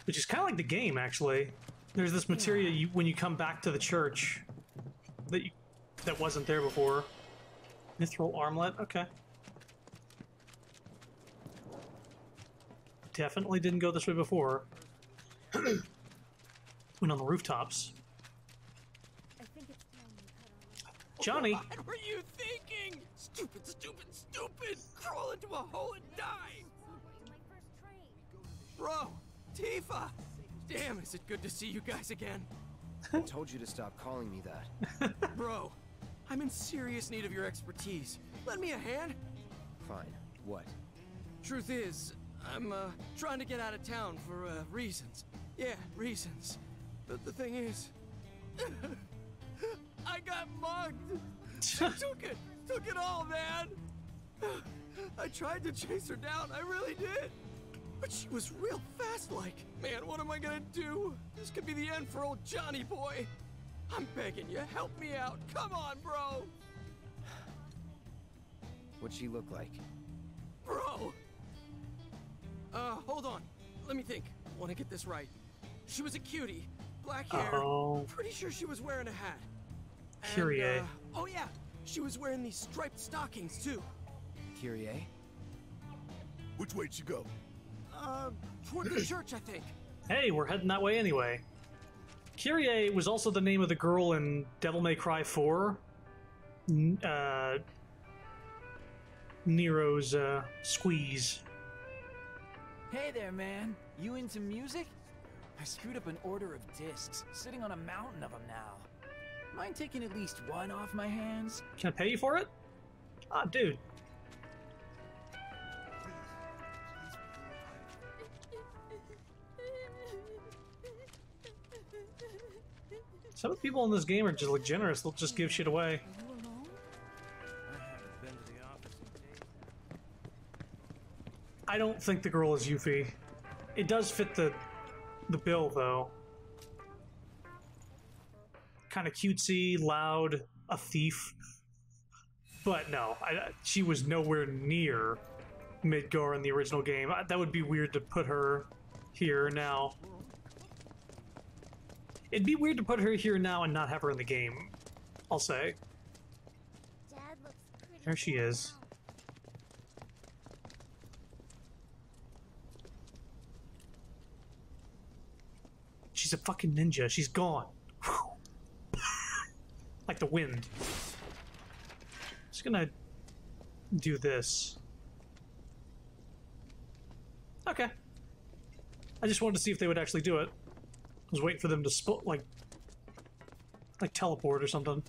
Which is kind of like the game, actually. There's this materia you, when you come back to the church that you, that wasn't there before. Mithril armlet, okay. Definitely didn't go this way before. [clears throat] Went on the rooftops. Johnny, What were you thinking? Stupid, stupid, stupid! Crawl into a hole and die! Bro, Tifa! Damn, is it good to see you guys again? [laughs] I told you to stop calling me that. [laughs] Bro, I'm in serious need of your expertise. Lend me a hand. Fine. What? Truth is, I'm uh, trying to get out of town for uh, reasons. Yeah, reasons. But the thing is, [laughs] I got mugged. She [laughs] took it, took it all, man. I tried to chase her down, I really did. But she was real fast like. Man, what am I gonna do? This could be the end for old Johnny boy. I'm begging you, help me out. Come on, bro. What'd she look like? Bro! Uh, hold on. Let me think. Want to get this right. She was a cutie. Black hair. Uh-oh. Pretty sure she was wearing a hat. And, Kyrie. uh, oh yeah, she was wearing these striped stockings too. Kyrie? Which way'd she go? Uh, toward the church, I think. hey, we're heading that way anyway. Kyrie was also the name of the girl in Devil May Cry 4. N- Uh, Nero's uh, squeeze. Hey there, man. You into music? I screwed up an order of discs, sitting on a mountain of them now. Mind taking at least one off my hands? Can I pay you for it? Ah, dude. Some of the people in this game are just like generous. They'll just give shit away. I don't think the girl is Yuffie. It does fit the the bill though. Kind of cutesy, loud, a thief. But no, I, she was nowhere near Midgar in the original game. I- That would be weird to put her here now. It'd be weird to put her here now and not have her in the game. I'll say. There she is. She's a fucking ninja. She's gone. Like the wind. Just gonna do this. Okay. I just wanted to see if they would actually do it. I was waiting for them to sp- like like teleport or something.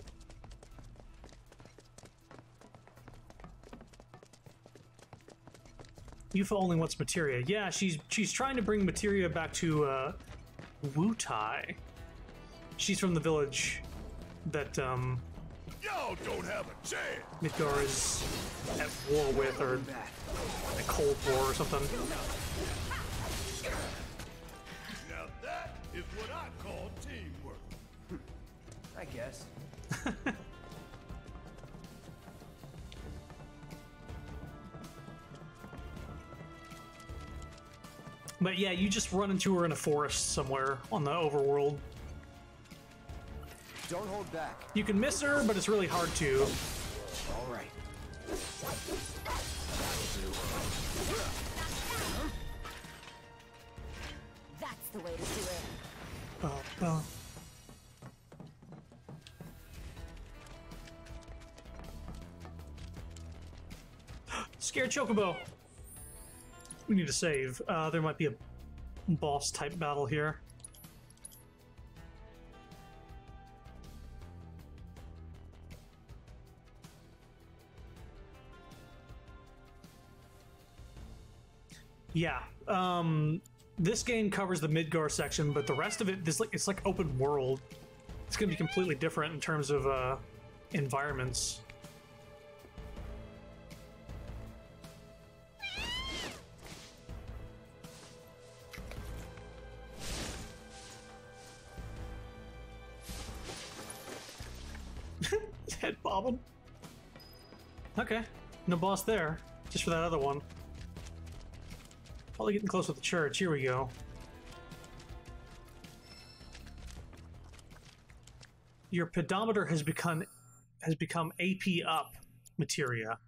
Yuffie only wants materia. Yeah, she's she's trying to bring materia back to uh, Wutai. She's from the village that um, Y'all don't have a chance. Midgar is at war with, or a Cold War or something. Now that is what I call teamwork. I guess. [laughs] But yeah, you just run into her in a forest somewhere on the overworld. Don't hold back. You can miss her, but it's really hard to. All right. That's the way to do it. Uh, uh. [gasps] Scared Chocobo! We need to save. Uh, there might be a boss type battle here. Yeah. Um, this game covers the Midgar section, but the rest of it, this like it's like open world. It's gonna be completely different in terms of uh, environments. [laughs] Head bobbing. Okay, no boss there. Just for that other one. Probably getting close with the church. Here we go. Your pedometer has become has become AP up materia.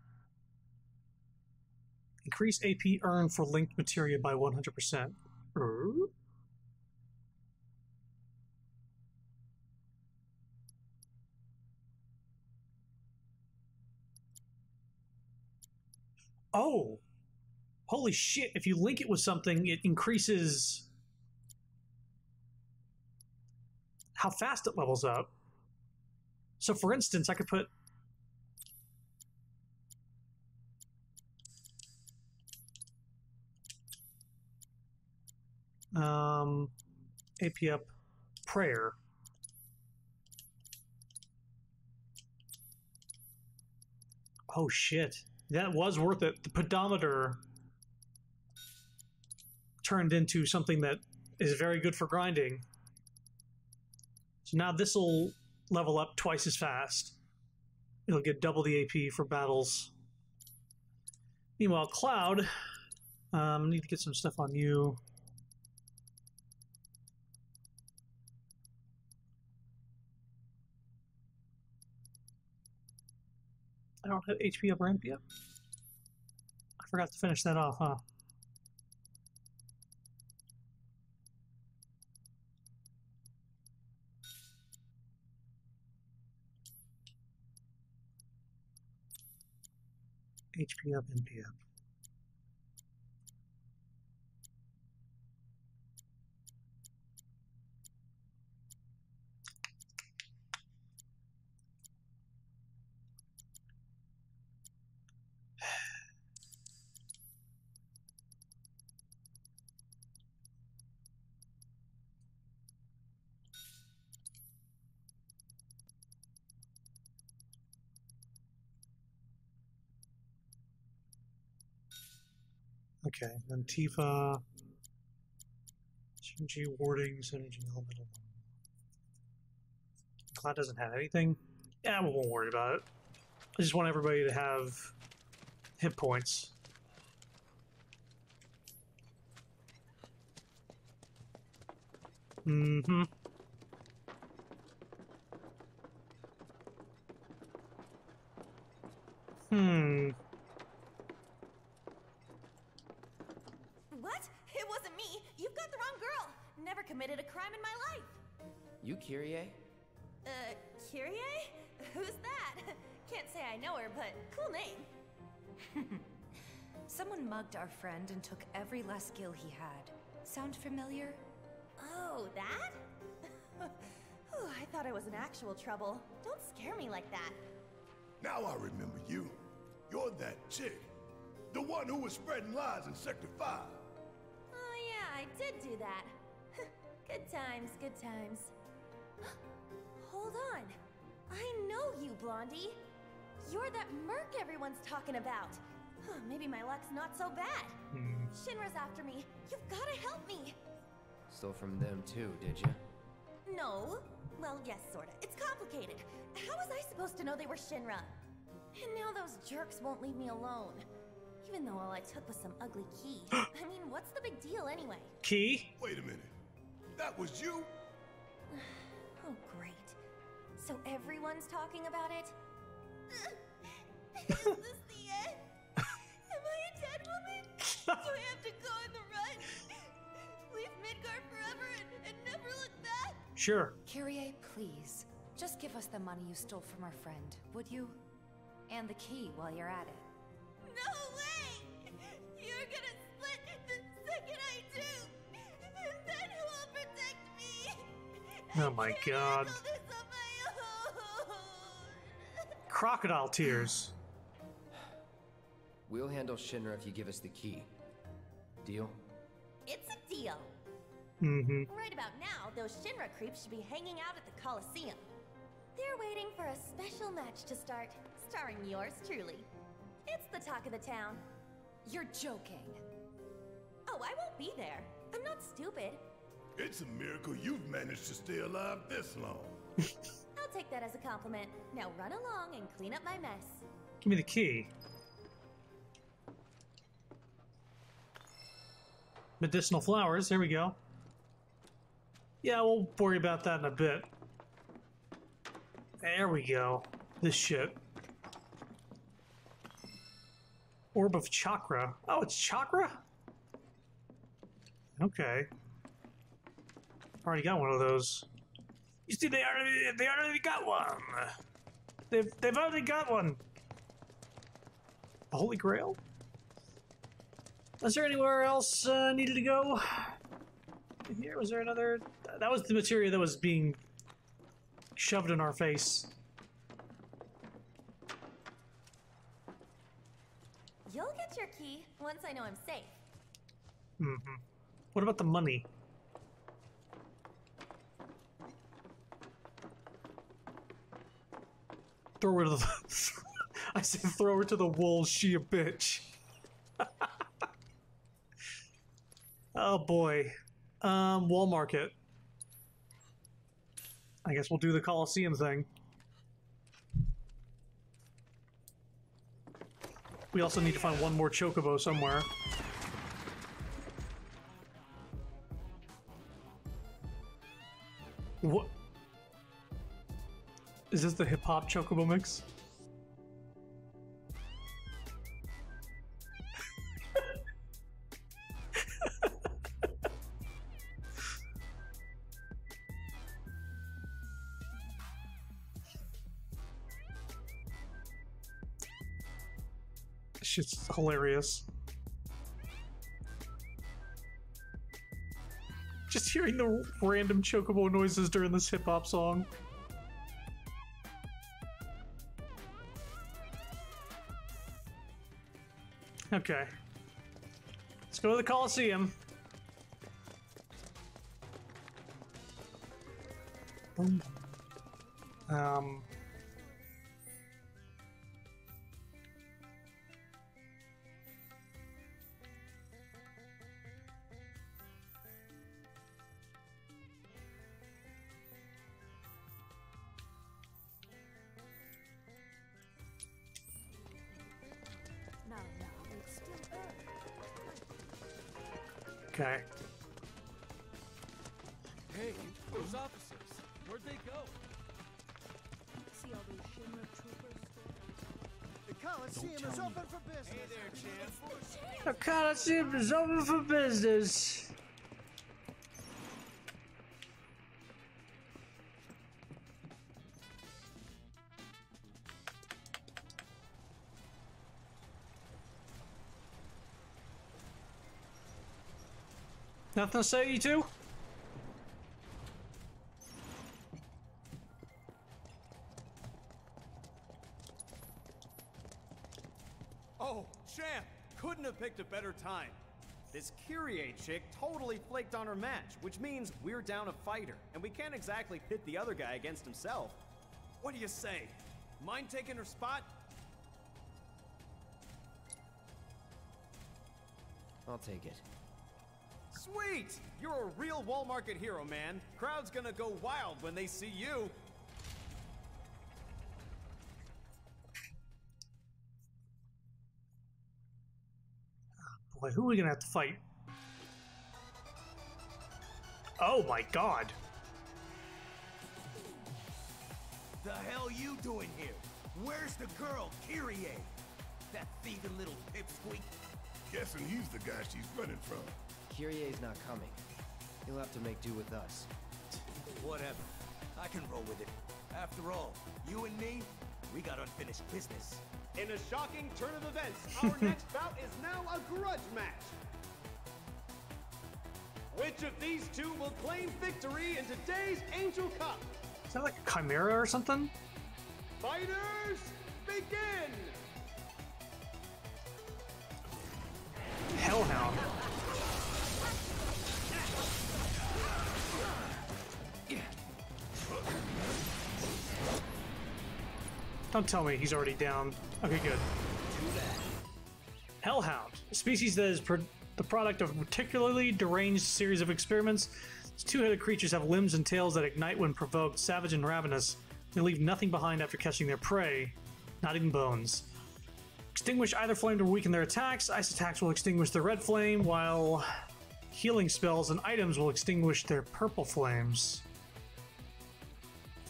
Increase AP earned for linked materia by 100%. Er? Oh! Holy shit, if you link it with something, it increases how fast it levels up. So for instance, I could put um, AP up prayer. Oh shit. That was worth it. The pedometer turned into something that is very good for grinding. So now this will level up twice as fast. It'll get double the AP for battles. Meanwhile, Cloud, um, need to get some stuff on you. I don't have HP up or MP up. I forgot to finish that off, huh? HP up, MP up. Okay, then Tifa, synergy warding, synergy elemental. Cloud doesn't have anything. Yeah, we won't worry about it. I just want everybody to have hit points. Mm-hmm. Mugged our friend and took every last skill he had. Sound familiar? Oh, that? [laughs] Ooh, I thought I was in actual trouble. Don't scare me like that. Now I remember you. You're that chick. The one who was spreading lies in Sector 5. Oh, yeah, I did do that. [laughs] good times, good times. [gasps] Hold on. I know you, Blondie. You're that merc everyone's talking about. Maybe my luck's not so bad. Hmm. Shinra's after me. You've gotta help me. Stole from them too, did you? No. Well, yes, sorta. It's complicated. How was I supposed to know they were Shinra? And now those jerks won't leave me alone. Even though all I took was some ugly key. [gasps] I mean, what's the big deal anyway? Key? Wait a minute. That was you? [sighs] Oh, great. So everyone's talking about it? [laughs] Is this woman? Do I have to go on the run? Leave Midgar forever and, and never look back? Sure. Kyrie, please. Just give us the money you stole from our friend, would you? And the key while you're at it. No way! You're gonna split the second I do! And then who will protect me? Oh my god. Crocodile tears. We'll handle Shinra if you give us the key. Deal? It's a deal. Mm-hmm. Right about now, those Shinra creeps should be hanging out at the Coliseum. They're waiting for a special match to start, starring yours truly. It's the talk of the town. You're joking. Oh, I won't be there. I'm not stupid. It's a miracle you've managed to stay alive this long. [laughs] I'll take that as a compliment. Now run along and clean up my mess. Give me the key. Medicinal flowers, there we go. Yeah, we'll worry about that in a bit. There we go. This shit. Orb of Chakra. Oh, it's Chakra? Okay. Already got one of those. You see, they already they already got one. They've they've already got one. The Holy Grail. Was there anywhere else uh, needed to go? In here, was there another? That was the material that was being shoved in our face. You'll get your key once I know I'm safe. Mm hmm What about the money? Throw her to the. [laughs] I said throw her to the wolves. She a bitch. [laughs] oh boy. Um, Wall Market. I guess we'll do the Coliseum thing. We also need to find one more Chocobo somewhere. What? Is this the hip hop Chocobo mix? Hilarious. Just hearing the random chocobo noises during this hip hop song. Okay. Let's go to the Coliseum. Um. Okay. Hey, those officers, where'd they go? See all those Shinra troopers? The Coliseum is open for business. Hey there, champ. The Coliseum is open for business. Nothing to say, you two? Oh, champ! Couldn't have picked a better time. This Kyrie chick totally flaked on her match, which means we're down a fighter, and we can't exactly pit the other guy against himself. What do you say? Mind taking her spot? I'll take it. Sweet! You're a real Wall Market hero, man. Crowd's gonna go wild when they see you. Boy, who are we gonna have to fight? Oh my god. The hell you doing here? Where's the girl, Kyrie? That thieving little pipsqueak? Guessing he's the guy she's running from. Kyrie's not coming. He'll have to make do with us. Whatever. I can roll with it. After all, you and me, we got unfinished business. In a shocking turn of events, our [laughs] next bout is now a grudge match. Which of these two will claim victory in today's Angel Cup? Is that like a chimera or something? Fighters, begin! Hellhound. Don't tell me he's already down. Okay, good. Hellhound, a species that is the product of a particularly deranged series of experiments. These two-headed creatures have limbs and tails that ignite when provoked, savage and ravenous. They leave nothing behind after catching their prey, not even bones. Extinguish either flame to weaken their attacks. Ice attacks will extinguish the red flame, while healing spells and items will extinguish their purple flames.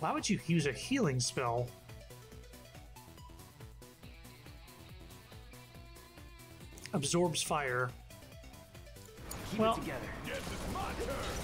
Why would you use a healing spell? Absorbs fire. Keep Well- it together. Guess it's my turn.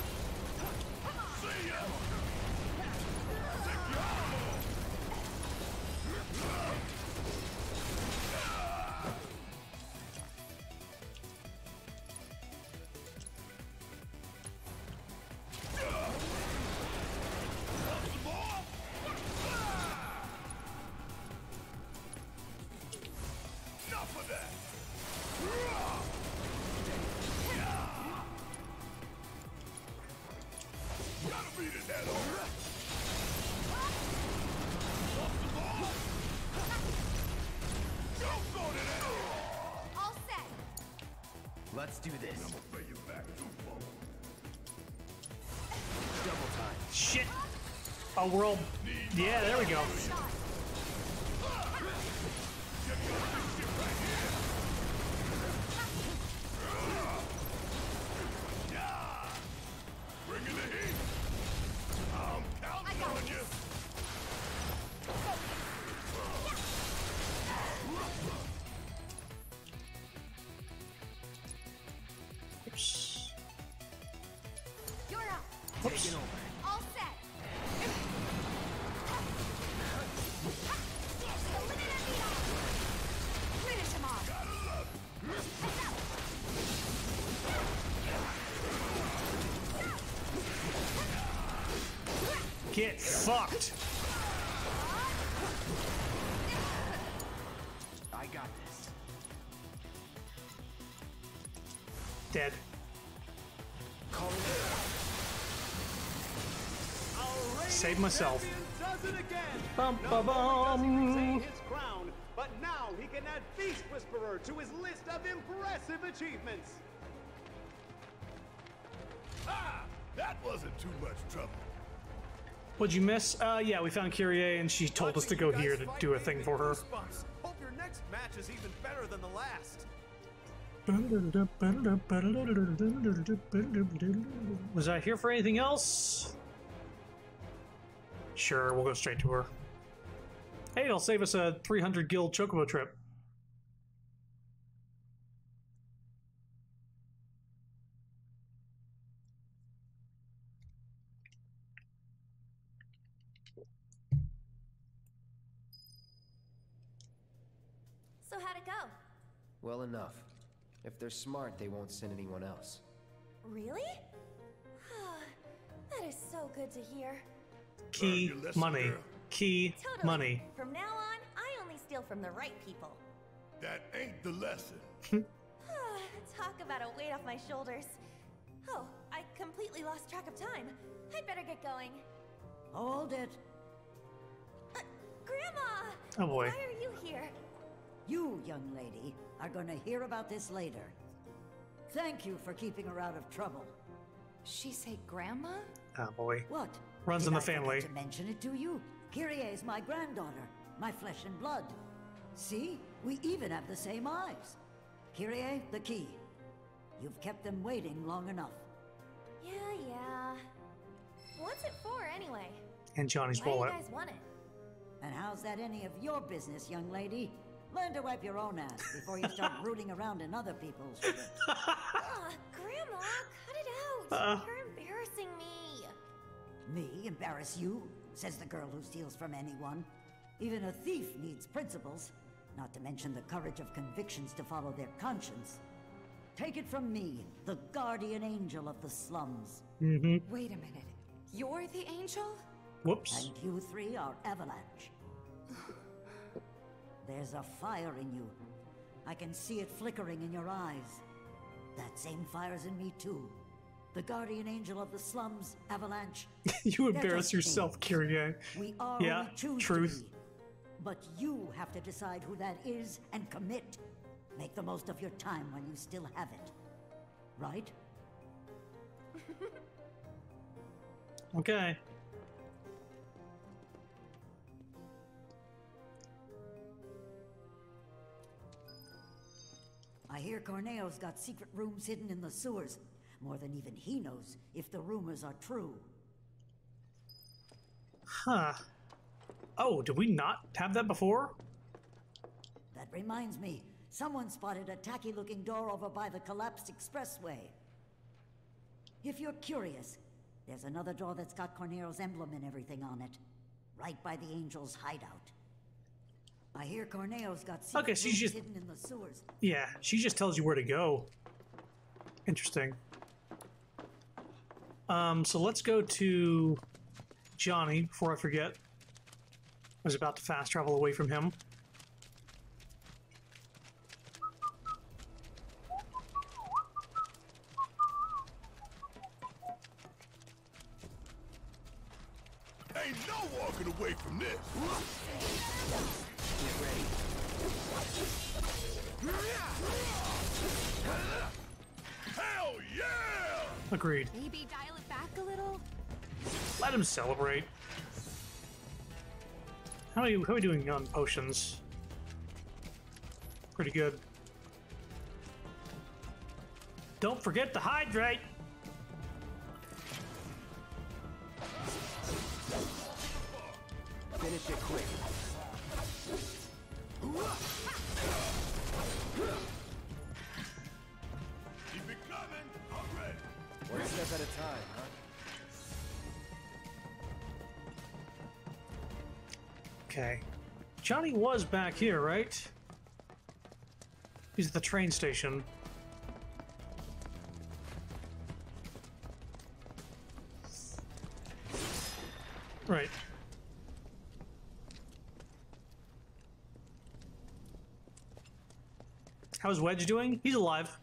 Oh. Yeah, there we go. Dead. Save myself. Does it again. Bum, Not ba, only does he retain bum. his crown, but now he can add Beast Whisperer to his list of impressive achievements. Ah, that wasn't too much trouble. What'd you miss? Uh, yeah, we found Kyrie and she told us to go here to do a thing for her. Hope your next match is even better than the last. Was I here for anything else? Sure, we'll go straight to her. Hey, it'll save us a 300 gil chocobo trip. So how'd it go? Well enough. If they're smart, they won't send anyone else. Really? Ah, that is so good to hear. Key money. girl. Key Totally. money. From now on, I only steal from the right people. That ain't the lesson. Hmm. Ah, talk about a weight off my shoulders. Oh, I completely lost track of time. I'd better get going. Hold it. Uh, Grandma! Oh boy. Why are you here? You, young lady, are going to hear about this later. Thank you for keeping her out of trouble. She say grandma? Oh boy. What? Runs Did in the I family. to mention it to you. Kyrie is my granddaughter, my flesh and blood. See, we even have the same eyes. Kyrie, the key. You've kept them waiting long enough. Yeah, yeah. What's it for, anyway? And Johnny's Why do you guys want it? And how's that any of your business, young lady? Learn to wipe your own ass before you start [laughs] rooting around in other people's. shit. Ah, Grandma, cut it out. Uh. You're embarrassing me. Me embarrass you? Says the girl who steals from anyone. Even a thief needs principles, not to mention the courage of convictions to follow their conscience. Take it from me, the guardian angel of the slums. Mm-hmm. Wait a minute. You're the angel? Whoops. And you three are Avalanche. [laughs] There's a fire in you. I can see it flickering in your eyes. That same fire's in me too. The guardian angel of the slums, Avalanche. [laughs] you embarrass yourself. Kyrie. We are Yeah, we choose truth. to be. But you have to decide who that is and commit. Make the most of your time when you still have it. Right? [laughs] Okay. I hear Corneo's got secret rooms hidden in the sewers. More than even he knows if the rumors are true. Huh. Oh, did we not have that before? That reminds me, Someone spotted a tacky looking door over by the collapsed expressway. If you're curious, there's another door that's got Corneo's emblem and everything on it. Right by the Angel's hideout. I hear Corneo's got secret Okay, so you rooms just- hidden in the sewers. Yeah, she just tells you where to go. Interesting. Um, so let's go to Johnny before I forget. I was about to fast travel away from him. Ain't no walking away from this. Hell yeah! Agreed. Maybe dial it back a little? Let him celebrate. How are you? How are we doing on potions? Pretty good. Don't forget to hydrate. Finish it quick. One step at a time, huh? Okay. Johnny was back here, right? He's at the train station. Right. How's Wedge doing? He's alive.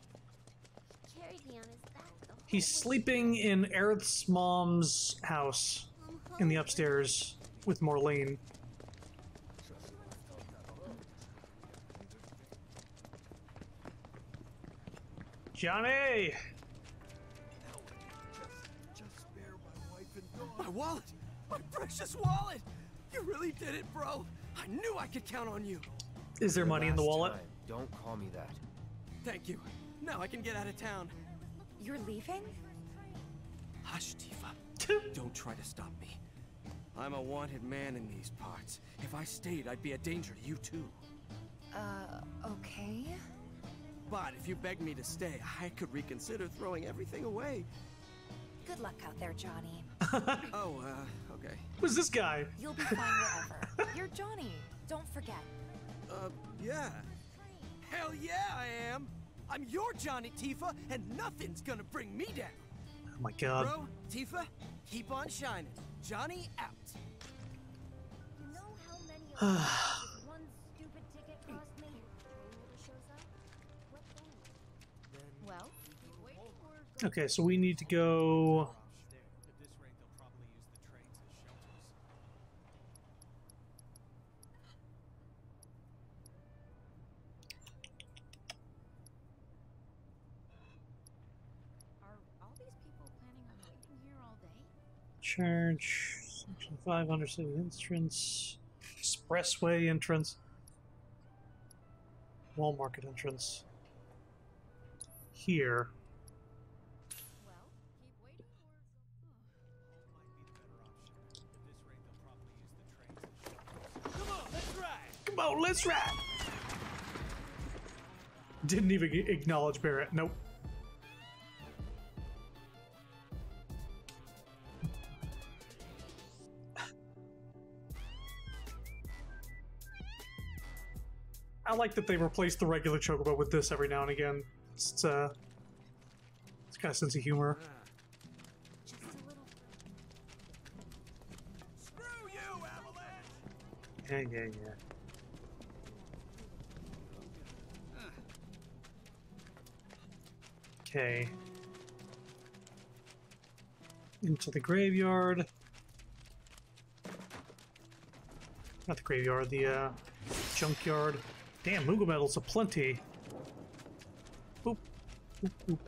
Carried me on his back the whole He's sleeping in Aerith's mom's house in the upstairs with Marlene. Johnny! My wallet! My precious wallet! You really did it, bro! I knew I could count on you! Is there The money in the wallet? time. Don't call me that. Thank you. Now I can get out of town. You're leaving? Hush, Tifa. Don't try to stop me. I'm a wanted man in these parts. If I stayed, I'd be a danger to you too. Uh, okay. But if you begged me to stay, I could reconsider throwing everything away. Good luck out there, Johnny. [laughs] oh, uh, okay. Who's this guy? You'll be fine wherever. [laughs] You're Johnny. Don't forget. Uh, yeah. Hell yeah, I am! I'm your Johnny Tifa, and nothing's gonna bring me down! Oh my god. Bro, Tifa, keep on shining. Johnny out. You know how many [sighs] of one stupid ticket cost me? Shows up. What then? Well, keep waiting or Okay, so we need to go. At this rate, they'll probably use the trains as shelters. are all these people planning on waiting here all day? Church, section 5, undercity entrance, expressway entrance, wall market entrance. Here. Come on, let's ride! Didn't even acknowledge Barret. Nope. I like that they replaced the regular chocobo with this every now and again. It's uh, it's got a sense of humor. Screw you, Avalanche! Yeah, yeah, yeah. Okay. Into the graveyard. Not the graveyard, the uh, junkyard. Damn, Moogle medals aplenty. Boop. Boop, boop.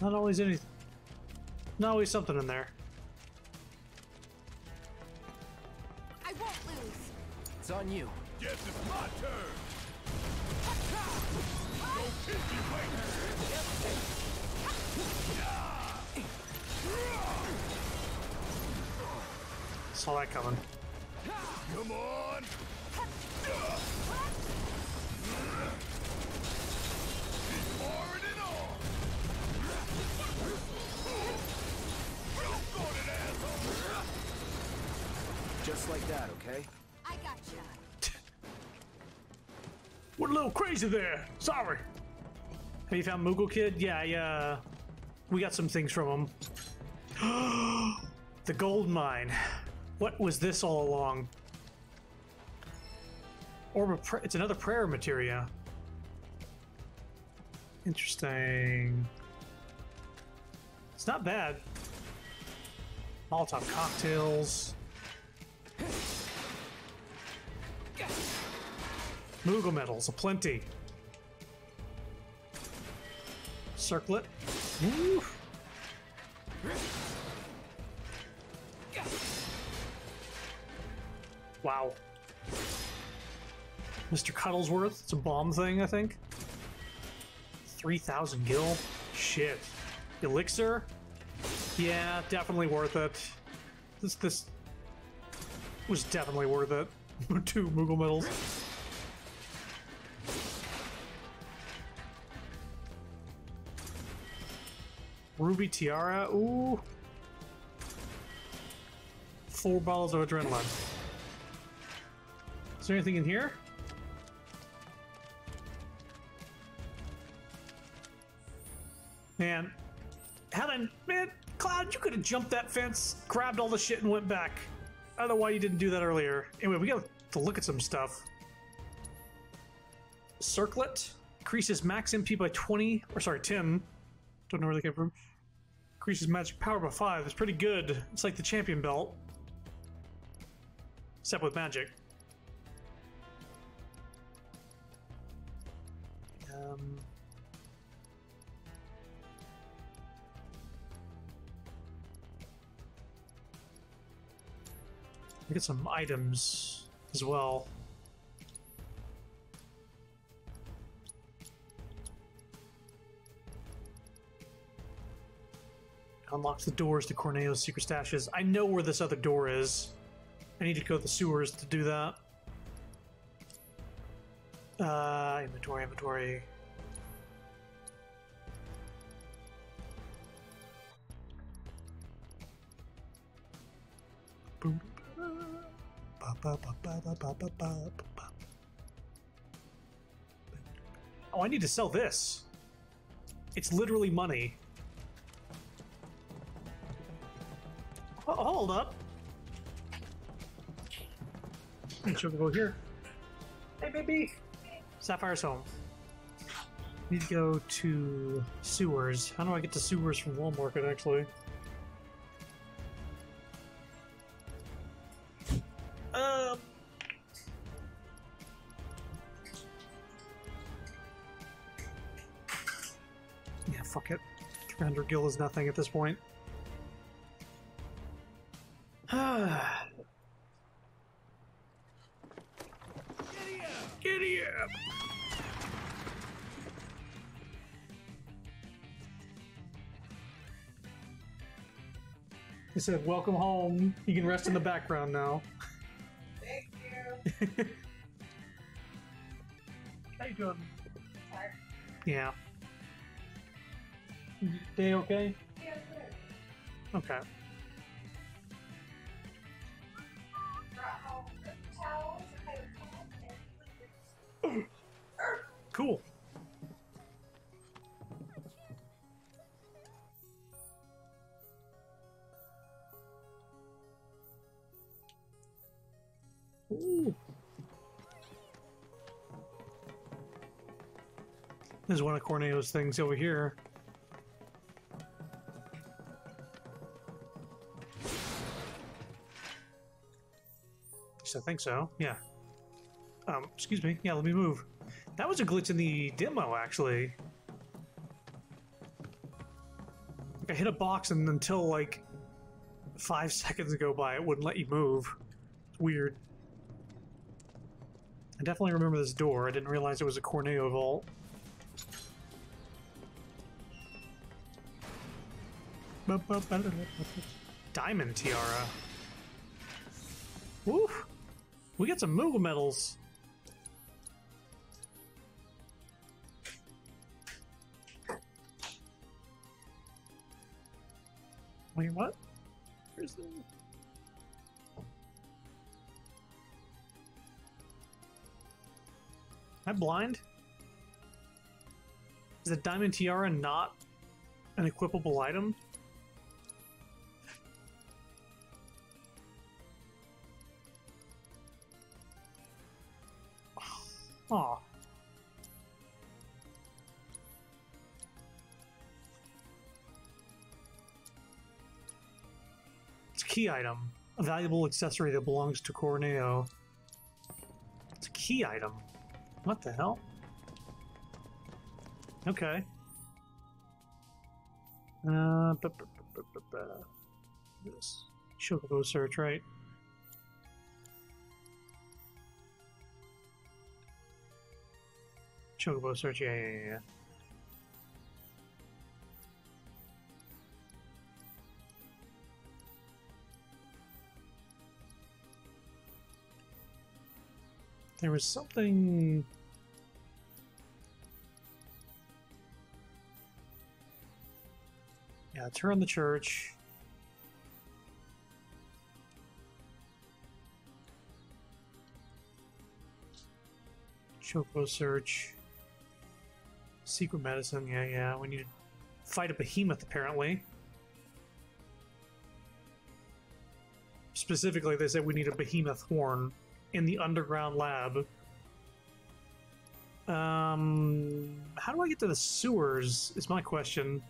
Not always anything. Not always something in there. I won't lose. It's on you. Guess it's my turn. Saw that coming. Come on! Keep pouring it on! Jump on it, asshole! Just like that, okay? I gotcha. [laughs] We're a little crazy there. Sorry. Have you found Moogle Kid? Yeah, yeah. Uh, we got some things from him. [gasps] the gold mine. What was this all along? Orb it's another prayer materia. Interesting. It's not bad. Molotov cocktails. Moogle medals, aplenty. Circlet. Wow. Mr. Cuddlesworth. It's a bomb thing, I think. 3,000 gil. Shit. Elixir? Yeah, definitely worth it. This this was definitely worth it. [laughs] Two Moogle medals. Ruby Tiara. Ooh. Four bottles of adrenaline. Is there anything in here? Man, how did man, Cloud? You could have jumped that fence, grabbed all the shit, and went back. I don't know why you didn't do that earlier. Anyway, we got to look at some stuff. Circlet increases max MP by 20, or sorry, 10. Don't know where they came from. Increases magic power by 5. It's pretty good. It's like the champion belt. Except with magic. Um, we get some items as well. Unlocks the doors to Corneo's secret stashes. I know where this other door is. I need to go to the sewers to do that. Uh, inventory, inventory. Oh, I need to sell this. It's literally money. Oh, hold up. Should we go here? Hey, baby. Sapphire's home. Need to go to sewers. How do I get to sewers from Wall Market, actually? 300 gil is nothing at this point. Giddy [sighs] up! He said, "Welcome home. You can rest in the background now." Thank you. How you doing? Tired. Yeah day okay? Yeah, sure. Okay. cool. Ooh. This is one of Corneo's things over here. I think so. Yeah. Um, excuse me. Yeah, let me move. That was a glitch in the demo, actually. Like, I hit a box and until like five [laughs] seconds go by, it wouldn't let you move. Weird. I definitely remember this door. I didn't realize it was a Corneo vault. Diamond tiara. Woo! We got some Moogle medals. Wait, what? Where's the... Am I blind? Is a diamond tiara not an equipable item? Aw. It's a key item. A valuable accessory that belongs to Corneo. It's a key item. What the hell? Okay. Uh, bu- bu- Chocobo search, right? Chocobo search, yeah, yeah, yeah. There was something. Yeah, turn the church. Choco search. Secret medicine, yeah, yeah. We need to fight a behemoth, apparently. Specifically, they said we need a behemoth horn in the underground lab. Um, how do I get to the sewers? Is my question.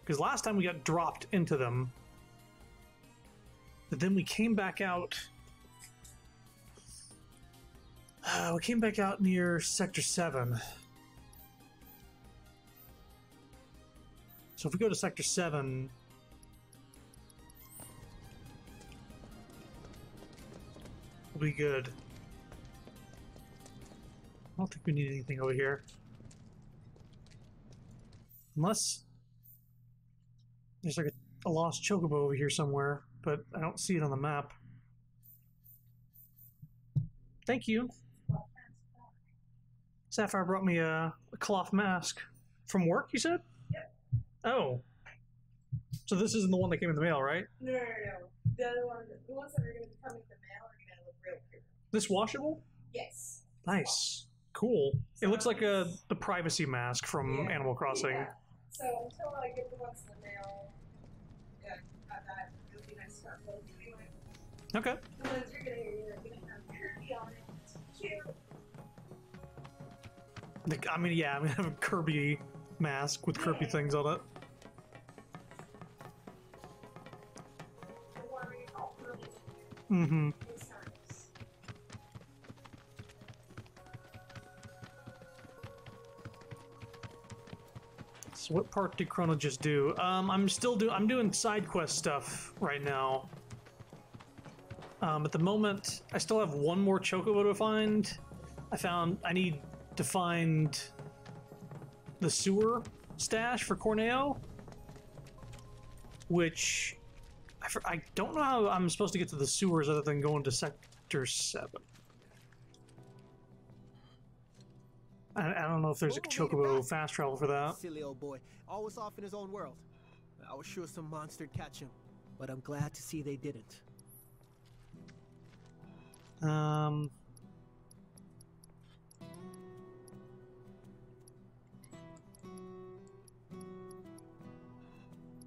Because last time we got dropped into them, but then we came back out. Uh, [sighs] we came back out near Sector 7. So if we go to Sector 7. We'll be good. I don't think we need anything over here. Unless there's like a, a lost chocobo over here somewhere, but I don't see it on the map. Thank you. Sapphire brought me a, a cloth mask from work, you said? Oh. So this isn't the one that came in the mail, right? No, no, no, no. The other one, the ones that are going to be coming in the mail are going to look real pretty. This washable? Yes. Nice. Cool. It looks like a the privacy mask from Yeah. Animal Crossing. Yeah. So until I get the ones in the mail, yeah, got that. It would be nice to start anyway. Okay. The ones you're getting, you're going to have Kirby on it. It's cute. The- I mean, yeah, I'm gonna [laughs] have a Kirby mask with Kirby things on it. Mm-hmm. So what part did Chrono just do? Um, I'm still doing. I'm doing side quest stuff right now. Um, at the moment, I still have one more chocobo to find. I found I need to find the sewer stash for Corneo, which I, for- I don't know how I'm supposed to get to the sewers other than going to Sector Seven. I, I don't know if there's a chocobo fast travel for that. Silly old boy, always off in his own world. I was sure some monster'd catch him, but I'm glad to see they didn't. Um.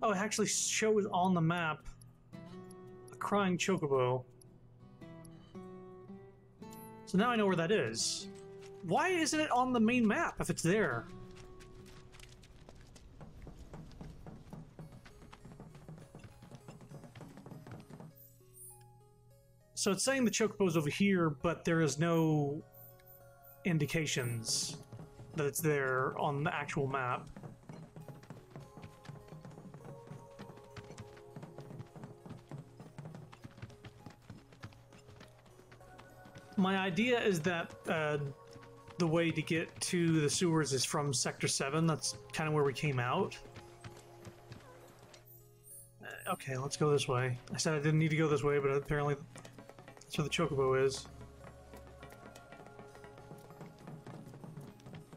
Oh, it actually shows on the map crying chocobo. So now I know where that is. Why isn't it on the main map if it's there? So it's saying the chocobo's over here, but there is no indications that it's there on the actual map. My idea is that uh, the way to get to the sewers is from Sector 7. That's kind of where we came out. Okay, let's go this way. I said I didn't need to go this way, but apparently that's where the chocobo is.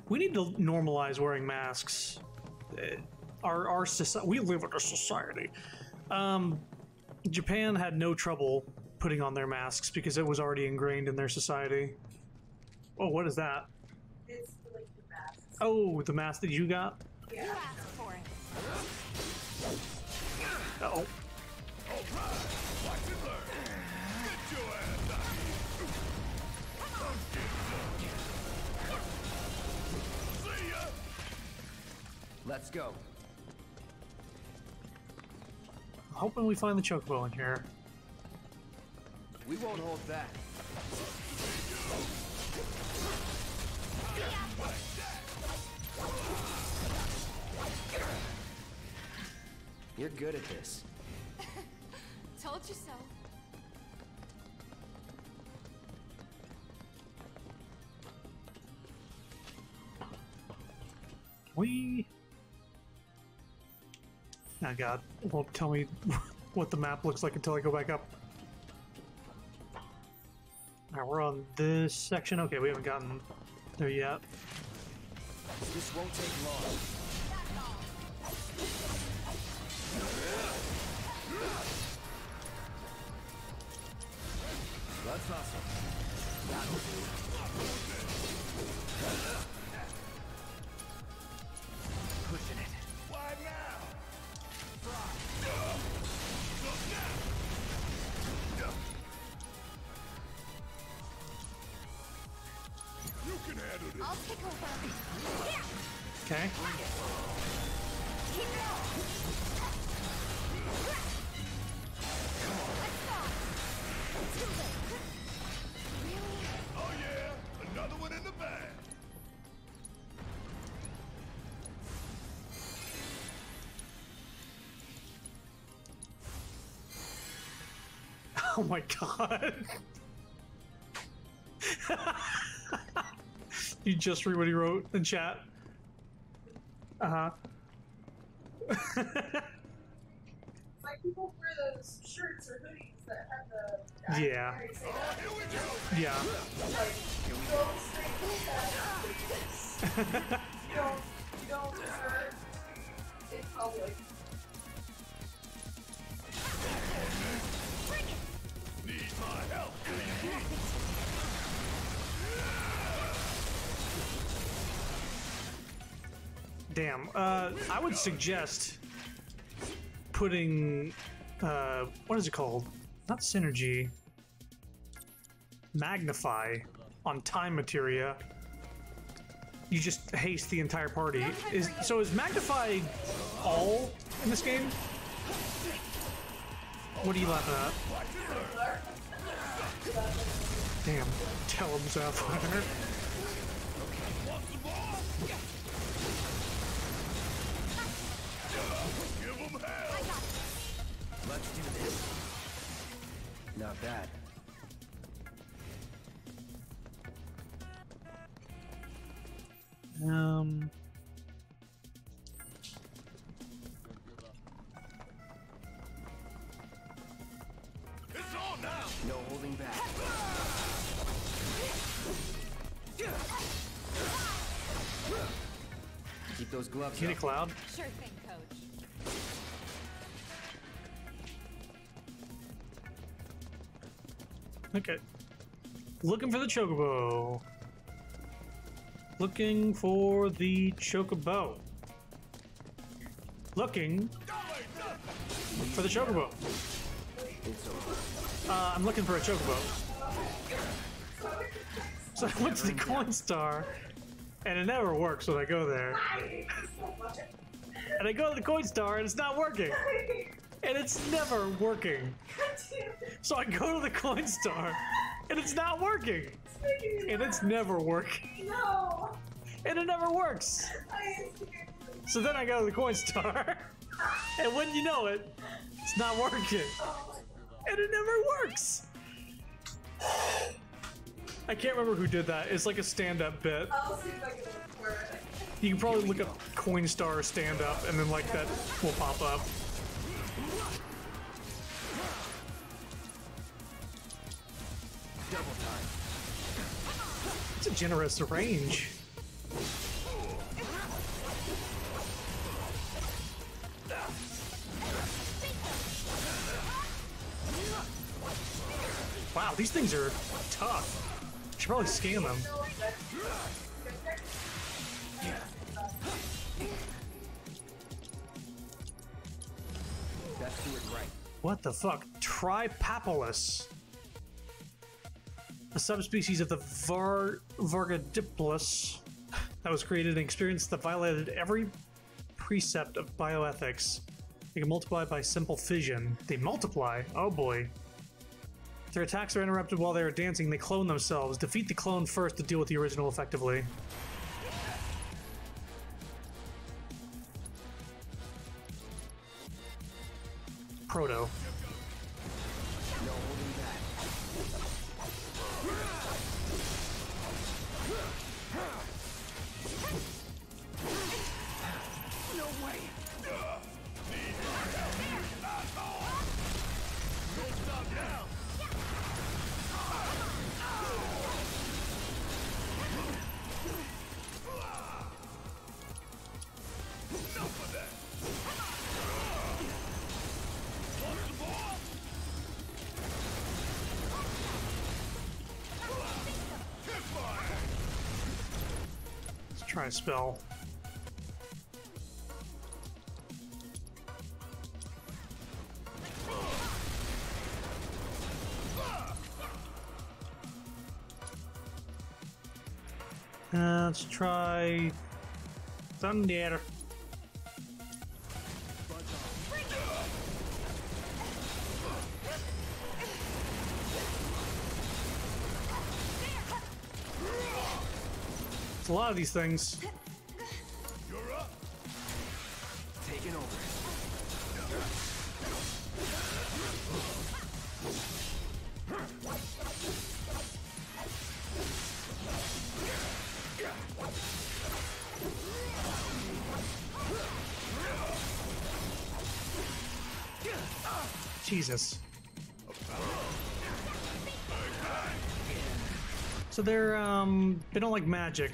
We need to normalize wearing masks. Uh, Our our society, we live in a society. Um, Japan had no trouble putting on their masks because it was already ingrained in their society. Oh, what is that? It's like the mask. Oh, the mask that you got? Yeah. for it. Uh oh. Let's go. I'm hoping we find the chocobo in here. We won't hold back. You're good at this. [laughs] Told you so. We. Oh god, it won't tell me [laughs] what the map looks like until I go back up. Alright, we're on this section. Okay, we haven't gotten there yet. This won't take long. Let's hustle. Oh my god. [laughs] you just read what he wrote in chat. Uh huh. Suggest putting uh, what is it called? Not synergy. Magnify on time materia. You just haste the entire party. Is so is magnify all in this game? What are you laughing at? Damn. Tell him Sapphire. Gloves Kitty up. Cloud. Sure thing, coach. Okay. Looking for the chocobo. Looking for the chocobo. Looking for the chocobo. Uh, I'm looking for a chocobo. So I went to the Coinstar, and it never works when I go there. And I go to the Coinstar, and it's not working. And it's never working. So I go to the Coinstar, and it's not working. And it's never working. No! And it never works. So then I go to the Coinstar, [laughs] and when you know it, it's not working. And it never works. I can't remember who did that. It's like a stand-up bit. I'll see if I can. You can probably look up Coinstar stand up and then like that will pop up. Double time. It's a generous range. Wow, these things are tough. Should probably scan them. Yeah. Do it right. What the fuck? Trypapolis. A subspecies of the Var Varghidpolis that was created and experienced that violated every precept of bioethics. They can multiply by simple fission. They multiply? Oh boy. Their attacks are interrupted while they are dancing, they clone themselves. Defeat the clone first to deal with the original effectively. Proto. Spell. Uh, let's try Thunder. Lot of these things. Taking over. Jesus. So they're um they don't like magic.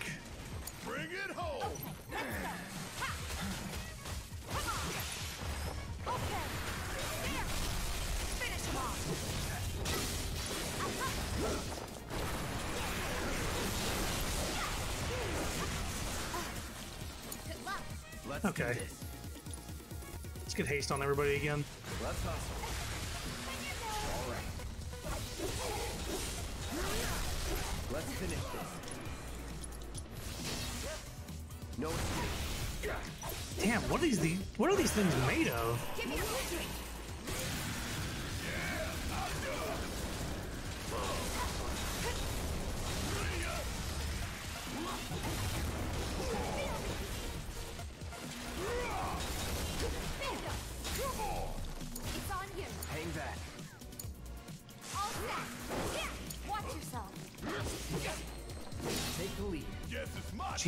On everybody again.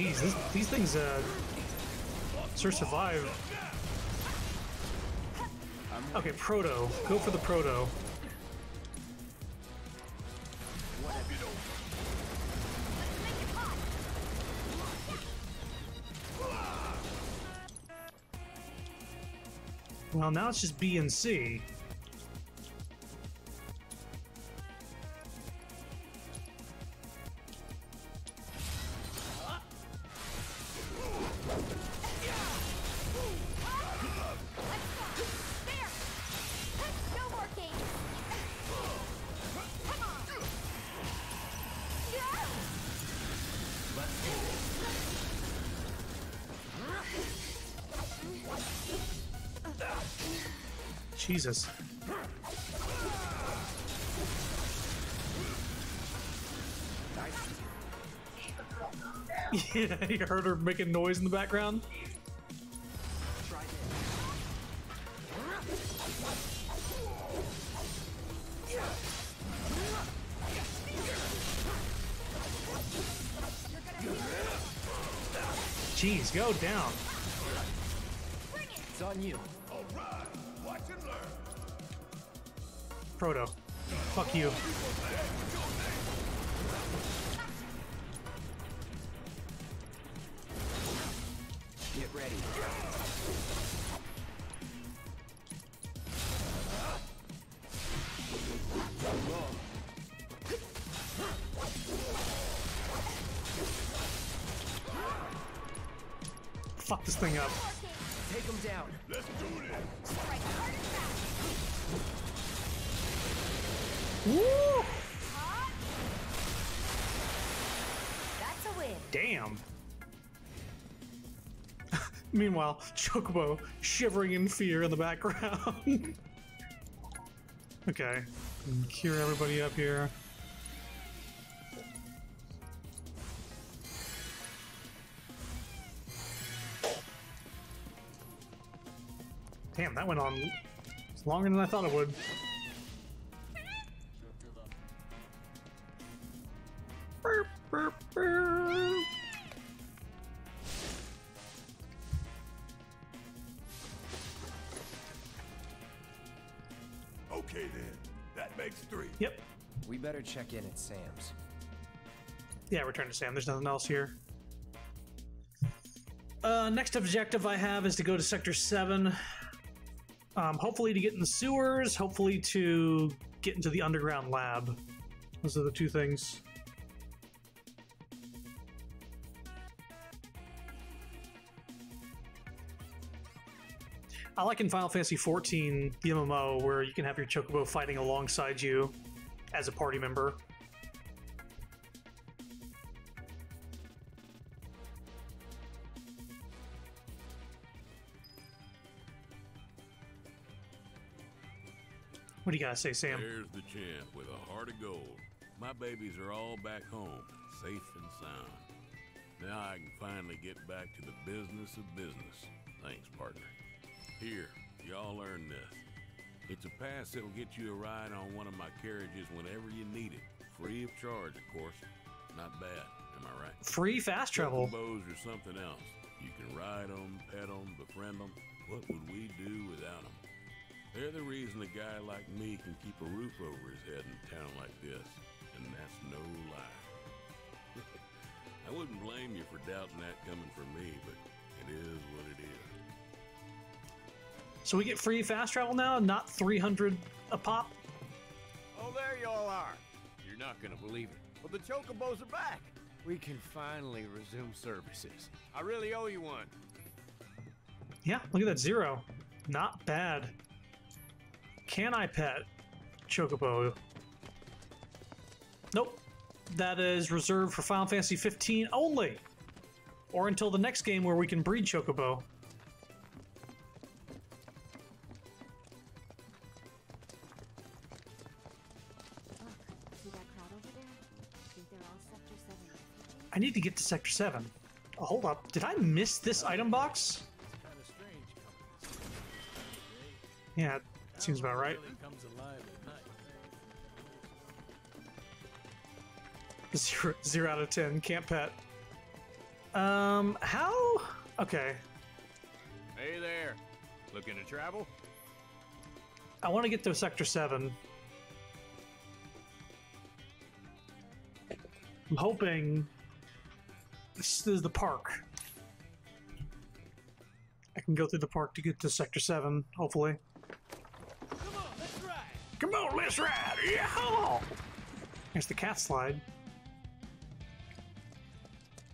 Jeez, these things uh sure survive. Okay, proto. Go for the proto. Well, now it's just B and C. Jesus. [laughs] Yeah, you heard her making noise in the background. Jeez, go down. It's on you. Proto. Fuck you. Meanwhile, Chocobo shivering in fear in the background. [laughs] okay. Cure everybody up here. Damn, that went on longer than I thought it would. Better check in at Sam's. Yeah, return to Sam. There's nothing else here. Uh, next objective I have is to go to Sector 7. Um, hopefully to get in the sewers, hopefully to get into the underground lab. Those are the two things. I like in Final Fantasy XIV, the MMO, where you can have your Chocobo fighting alongside you as a party member. What do you gotta say, Sam? There's the champ with a heart of gold. My babies are all back home, safe and sound. Now I can finally get back to the business of business. Thanks, partner. Here, y'all earn this. It's a pass that'll get you a ride on one of my carriages whenever you need it. Free of charge, of course. Not bad, am I right? Free fast travel. Chocobos or something else. You can ride them, pet them, befriend them. What would we do without them? They're the reason a guy like me can keep a roof over his head in a town like this. And that's no lie. [laughs] I wouldn't blame you for doubting that coming from me, but it is what it is. So we get free fast travel now, not 300 a pop? Oh, there you all are. You're not gonna believe it. Well, the Chocobos are back. We can finally resume services. I really owe you one. Yeah, look at that zero. Not bad. Can I pet Chocobo? Nope. That is reserved for Final Fantasy 15 only. Or until the next game where we can breed Chocobo. I need to get to Sector 7. Oh, hold up. Did I miss this item box? Yeah, seems about right. Zero, zero out of ten. Can't pet. Um, how? Okay. Hey there. Looking to travel? I want to get to Sector 7. I'm hoping this is the park. I can go through the park to get to Sector 7, hopefully. Come on, let's ride! Come on, let's ride! Yeah! There's the cat slide.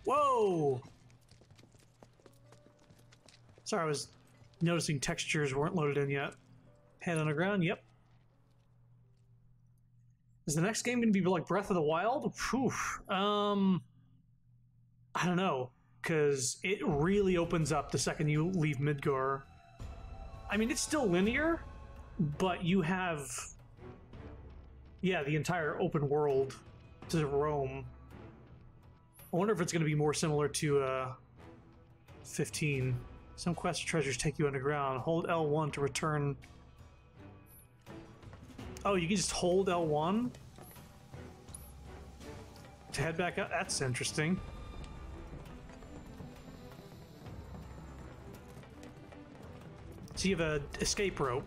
Whoa! Sorry, I was noticing textures weren't loaded in yet. Head underground, yep. Is the next game going to be like Breath of the Wild? Phew. Um, I don't know, because it really opens up the second you leave Midgar. I mean, it's still linear, but you have, yeah, the entire open world to roam. I wonder if it's going to be more similar to uh, 15. Some quest treasures take you underground. Hold L1 to return. Oh, you can just hold L1 to head back up. That's interesting. So you have a escape rope.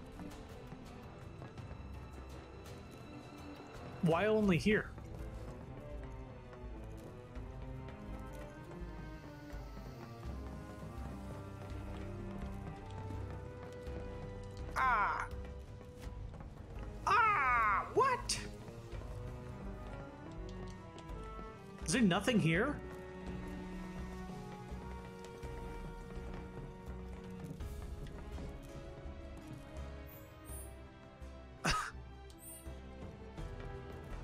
Why only here? Ah! Ah! What? Is there nothing here?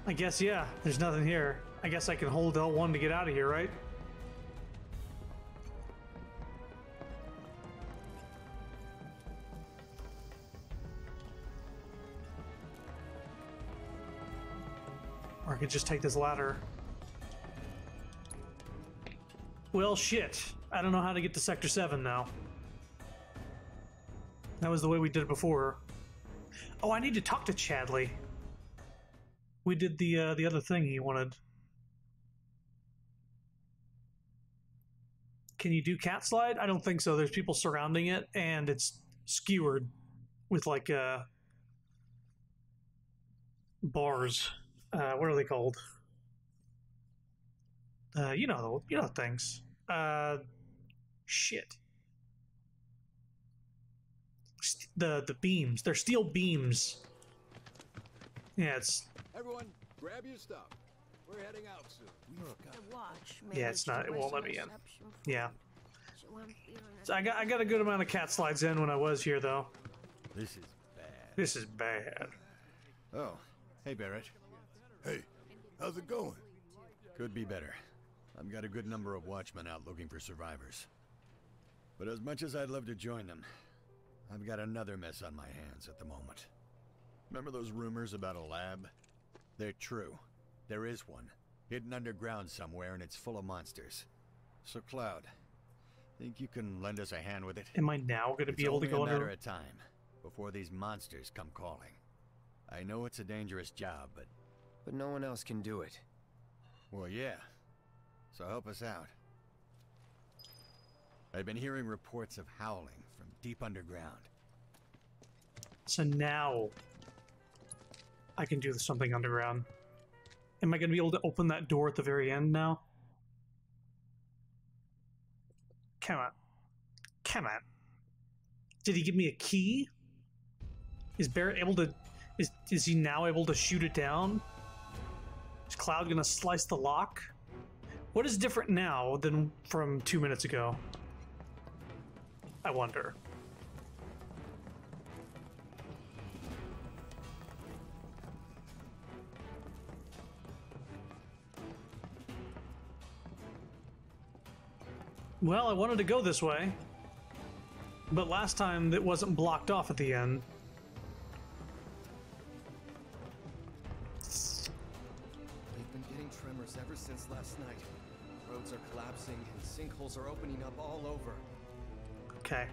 I guess, yeah, there's nothing here. I guess I can hold L1 to get out of here, right? Or I could just take this ladder. Well, shit. I don't know how to get to Sector 7 now. That was the way we did it before. Oh, I need to talk to Chadley. We did the uh, the other thing he wanted. Can you do cat slide? I don't think so. There's people surrounding it, and it's skewered with like uh, bars. Uh, what are they called? Uh, you know, you know things. Uh, shit. The the beams. They're steel beams. Yeah, it's Everyone, grab your stuff. We're heading out soon. The watch. yeah, it's not. It won't let me in. Yeah. She won't be on So I got I got a good amount of cat slides in when I was here, though. This is bad. This is bad. Oh, hey Barret. Hey, how's it going? Could be better. I've got a good number of watchmen out looking for survivors. But as much as I'd love to join them, I've got another mess on my hands at the moment. Remember those rumors about a lab? They're true. There is one. Hidden underground somewhere and it's full of monsters. So Cloud, think you can lend us a hand with it? Am I now going to be able to go only go a matter of time before these monsters come calling. I know it's a dangerous job, but But no one else can do it. well, yeah. So help us out. I've been hearing reports of howling from deep underground. So now I can do something underground. Am I going to be able to open that door at the very end now? Come on. Come on. Did he give me a key? Is Barret able to. Is, is he now able to shoot it down? Is Cloud going to slice the lock? What is different now than from two minutes ago? I wonder. Well, I wanted to go this way. But last time it wasn't blocked off at the end. We've been getting tremors ever since last night. Roads are collapsing and sinkholes are opening up all over. Okay.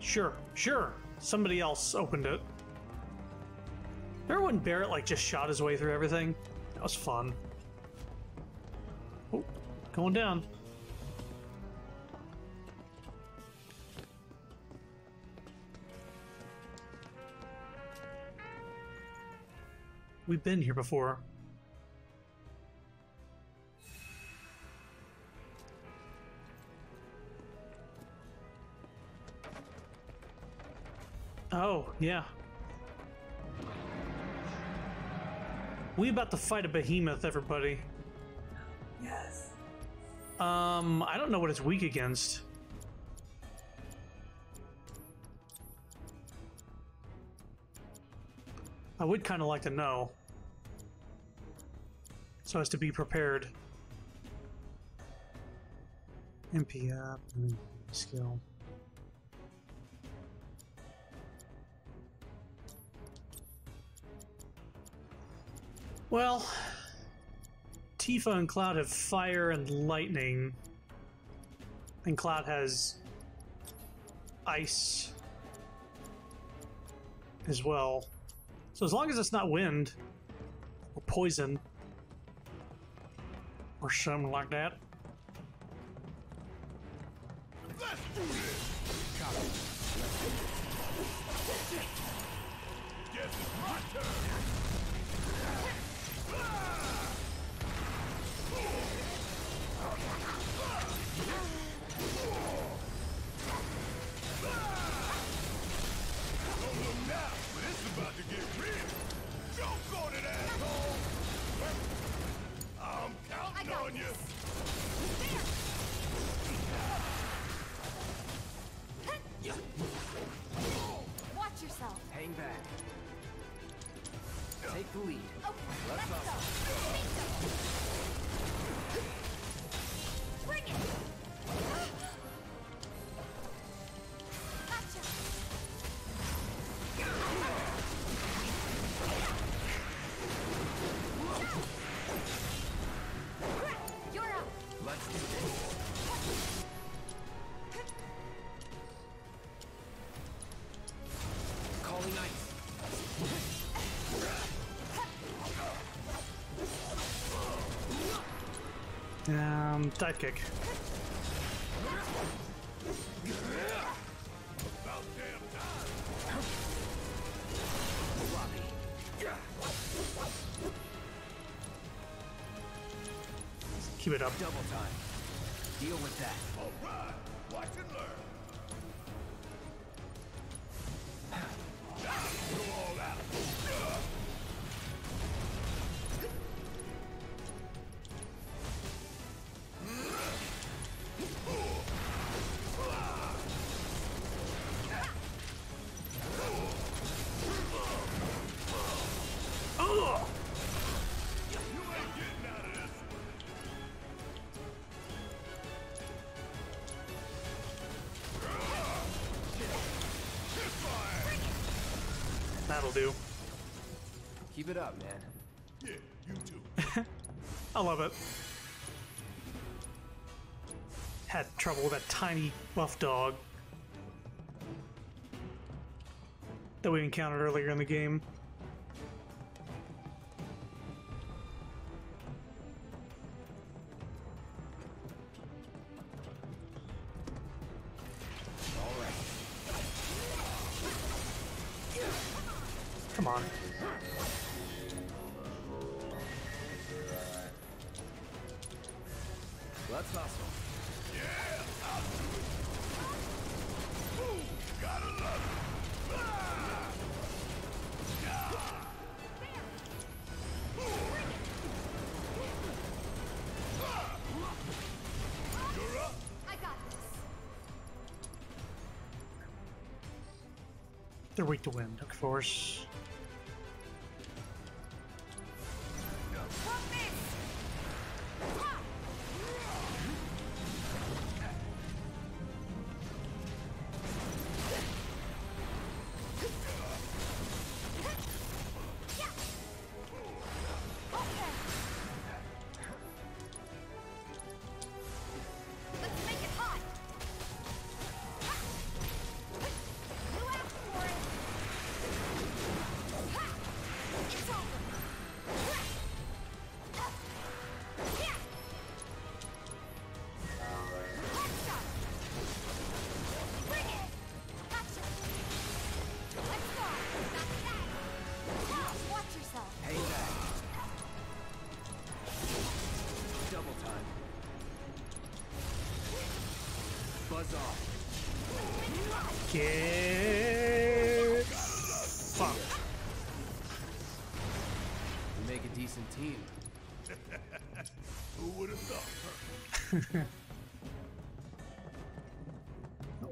Sure, sure. Somebody else opened it. Remember when Barret like just shot his way through everything? That was fun. Oh, going down. We've been here before. Oh, yeah. We about to fight a behemoth, everybody. Yes. Um, I don't know what it's weak against. I would kind of like to know. So as to be prepared. MP up, mm, skill. Well, Tifa and Cloud have fire and lightning, and Cloud has ice as well. So as long as it's not wind or poison or something like that, Let's do this! Take the lead. Oh, let's go. Bring Um, dive kick. I love it. Had trouble with that tiny buff dog that we encountered earlier in the game. Weak to wind, of course.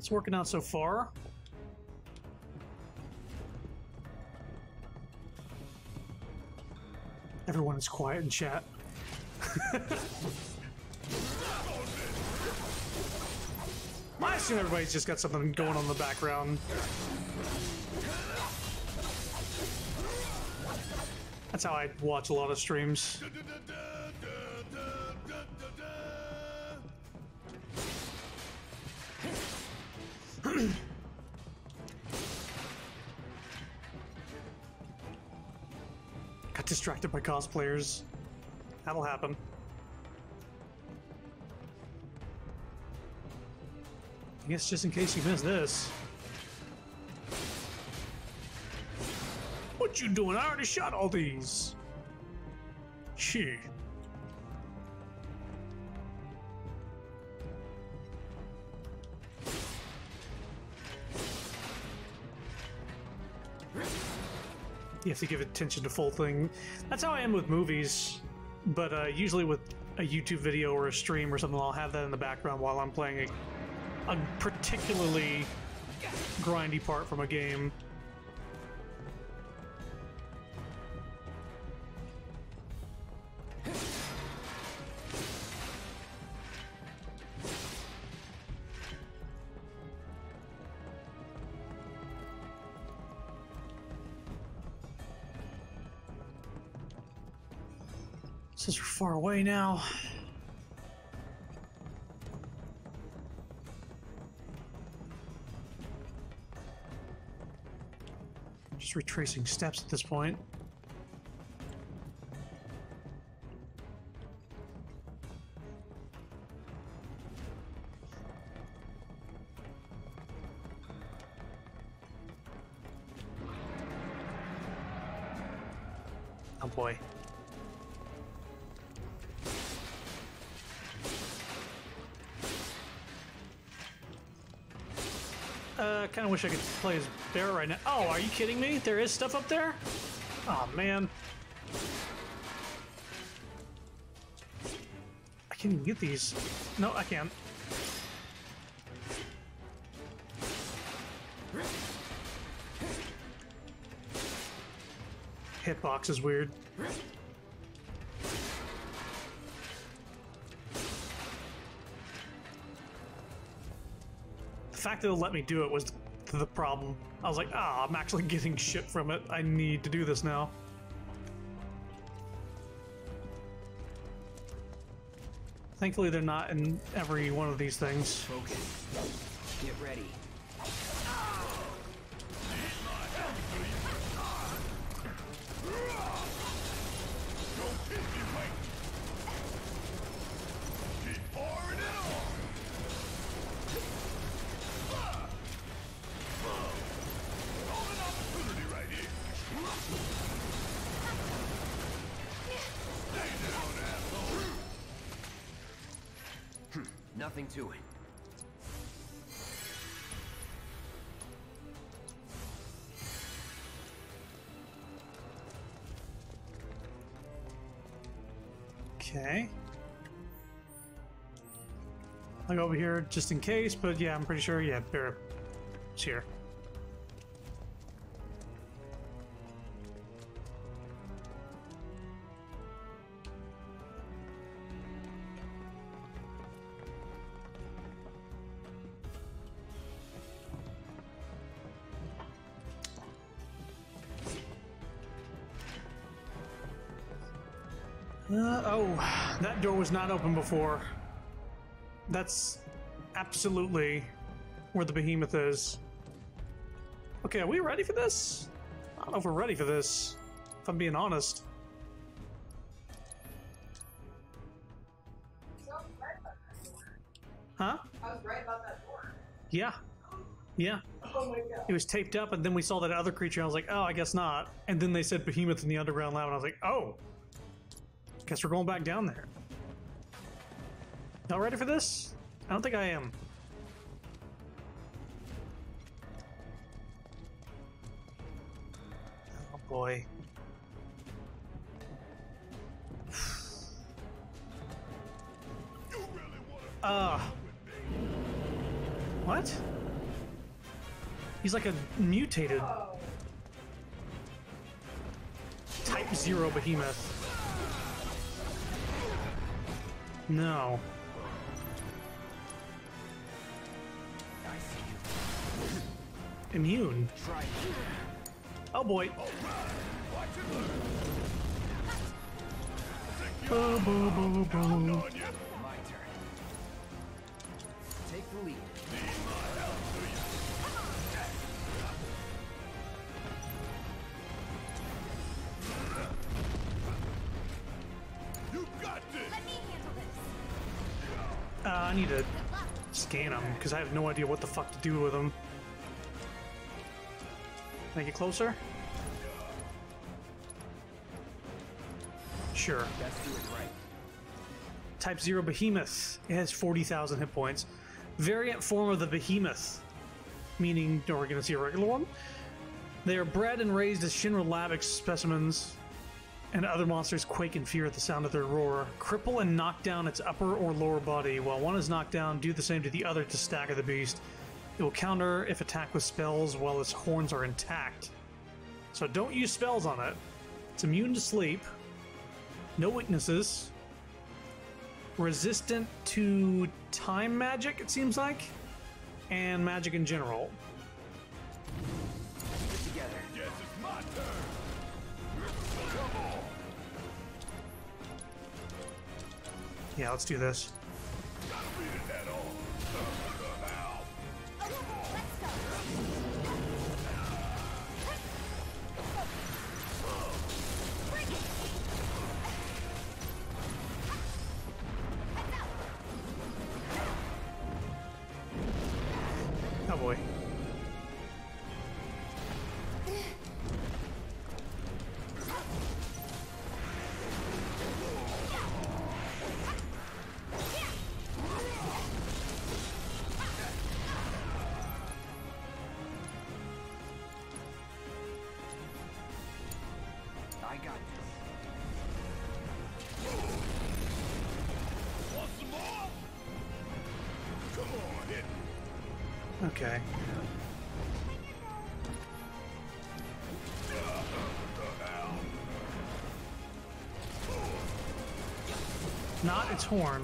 It's working out so far. Everyone is quiet in chat. [laughs] I assume everybody's just got something going on in the background. That's how I watch a lot of streams. Distracted by cosplayers. That'll happen. I guess just in case you missed this. What you doing? I already shot all these. Gee. You have to give attention to full thing. That's how I am with movies, but uh, usually with a YouTube video or a stream or something, I'll have that in the background while I'm playing a, a particularly grindy part from a game. Away now. Just retracing steps at this point. Wish I could play as Bear right now. Oh, are you kidding me? There is stuff up there? Oh, man. I can't even get these. No, I can't. Hitbox is weird. The fact that it let me do it was the problem. I was like, ah, I'm actually [laughs] getting shit from it. I need to do this now. Thankfully, they're not in every one of these things. Focus. Get ready. Go over here just in case, but yeah, I'm pretty sure, yeah, Bear is here. Uh, oh, that door was not open before. That's absolutely where the behemoth is. Okay, are we ready for this? I don't know if we're ready for this, if I'm being honest. So I was right about that door. Huh? I was right about that door. Yeah. Yeah. Oh my god. It was taped up, and then we saw that other creature, and I was like, oh, I guess not. And then they said behemoth in the underground lab, and I was like, oh. Guess we're going back down there. Y'all ready for this? I don't think I am. Oh boy. [sighs] Uh. What? He's like a mutated Type Zero behemoth. No. Immune. Oh boy. Take the lead. Uh, I need to scan them because I have no idea what the fuck to do with them. Can I get closer? Sure. Let's do it right. Type 0 Behemoth. It has 40,000 hit points. Variant form of the Behemoth, meaning, no, we're going to see a regular one. They are bred and raised as Shinra Labic specimens, and other monsters quake in fear at the sound of their roar. Cripple and knock down its upper or lower body. While one is knocked down, do the same to the other to stagger the beast. It will counter if attacked with spells while its horns are intact. So don't use spells on it. It's immune to sleep. No weaknesses. Resistant to time magic, it seems like. And magic in general. Get together. Guess it's my turn! Yeah, let's do this. Not its horn.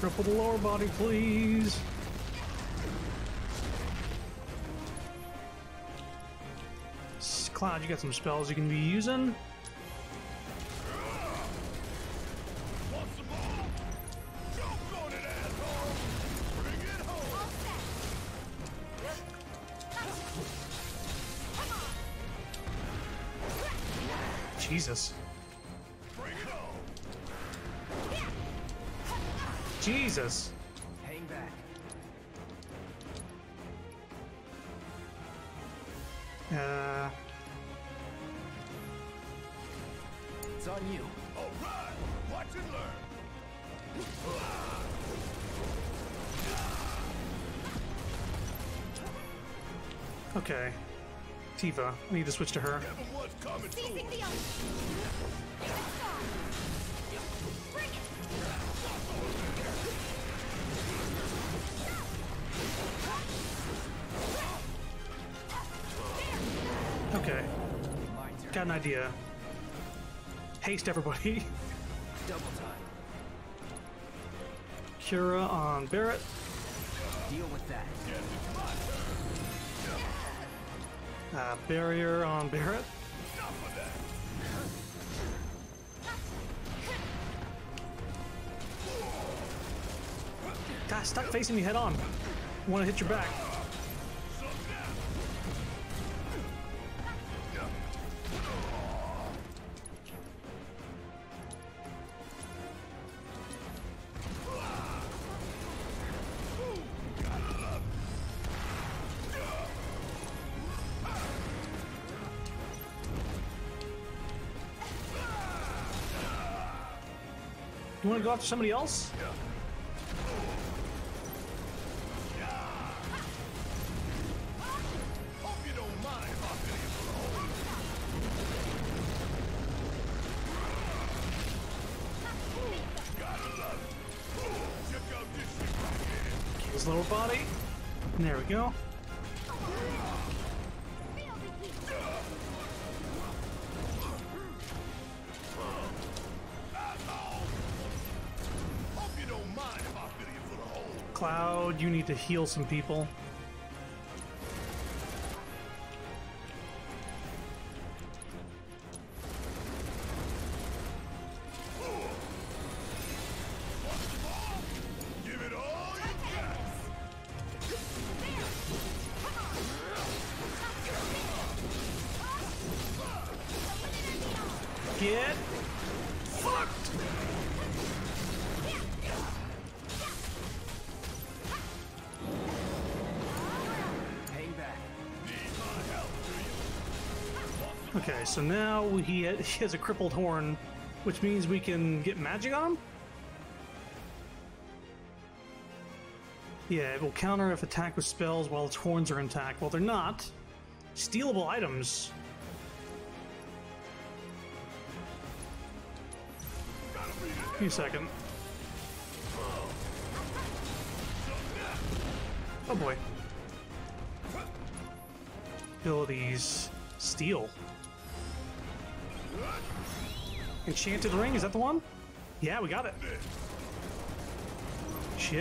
Cripple the lower body, please. Cloud, you got some spells you can be using. Jesus. Bring it home. Jesus. Hang back. Uh, It's on you. All right. Watch and learn. okay. Tifa, I need to switch to her. Give 'em what's coming to 'em. Okay. Got an idea. Haste everybody. Double time. Cura on Barret. Deal with that. Uh, barrier on Barret. God, stop facing me head on. Want to hit your back. You want to go after somebody else? Heal some people. Get so now he, ha- he has a crippled horn, which means we can get magic on him? Yeah, it will counter if attacked with spells while its horns are intact. Well, they're not. Stealable items. A second. Oh boy. Abilities. Steal. Enchanted ring, is that the one? Yeah, we got it. What's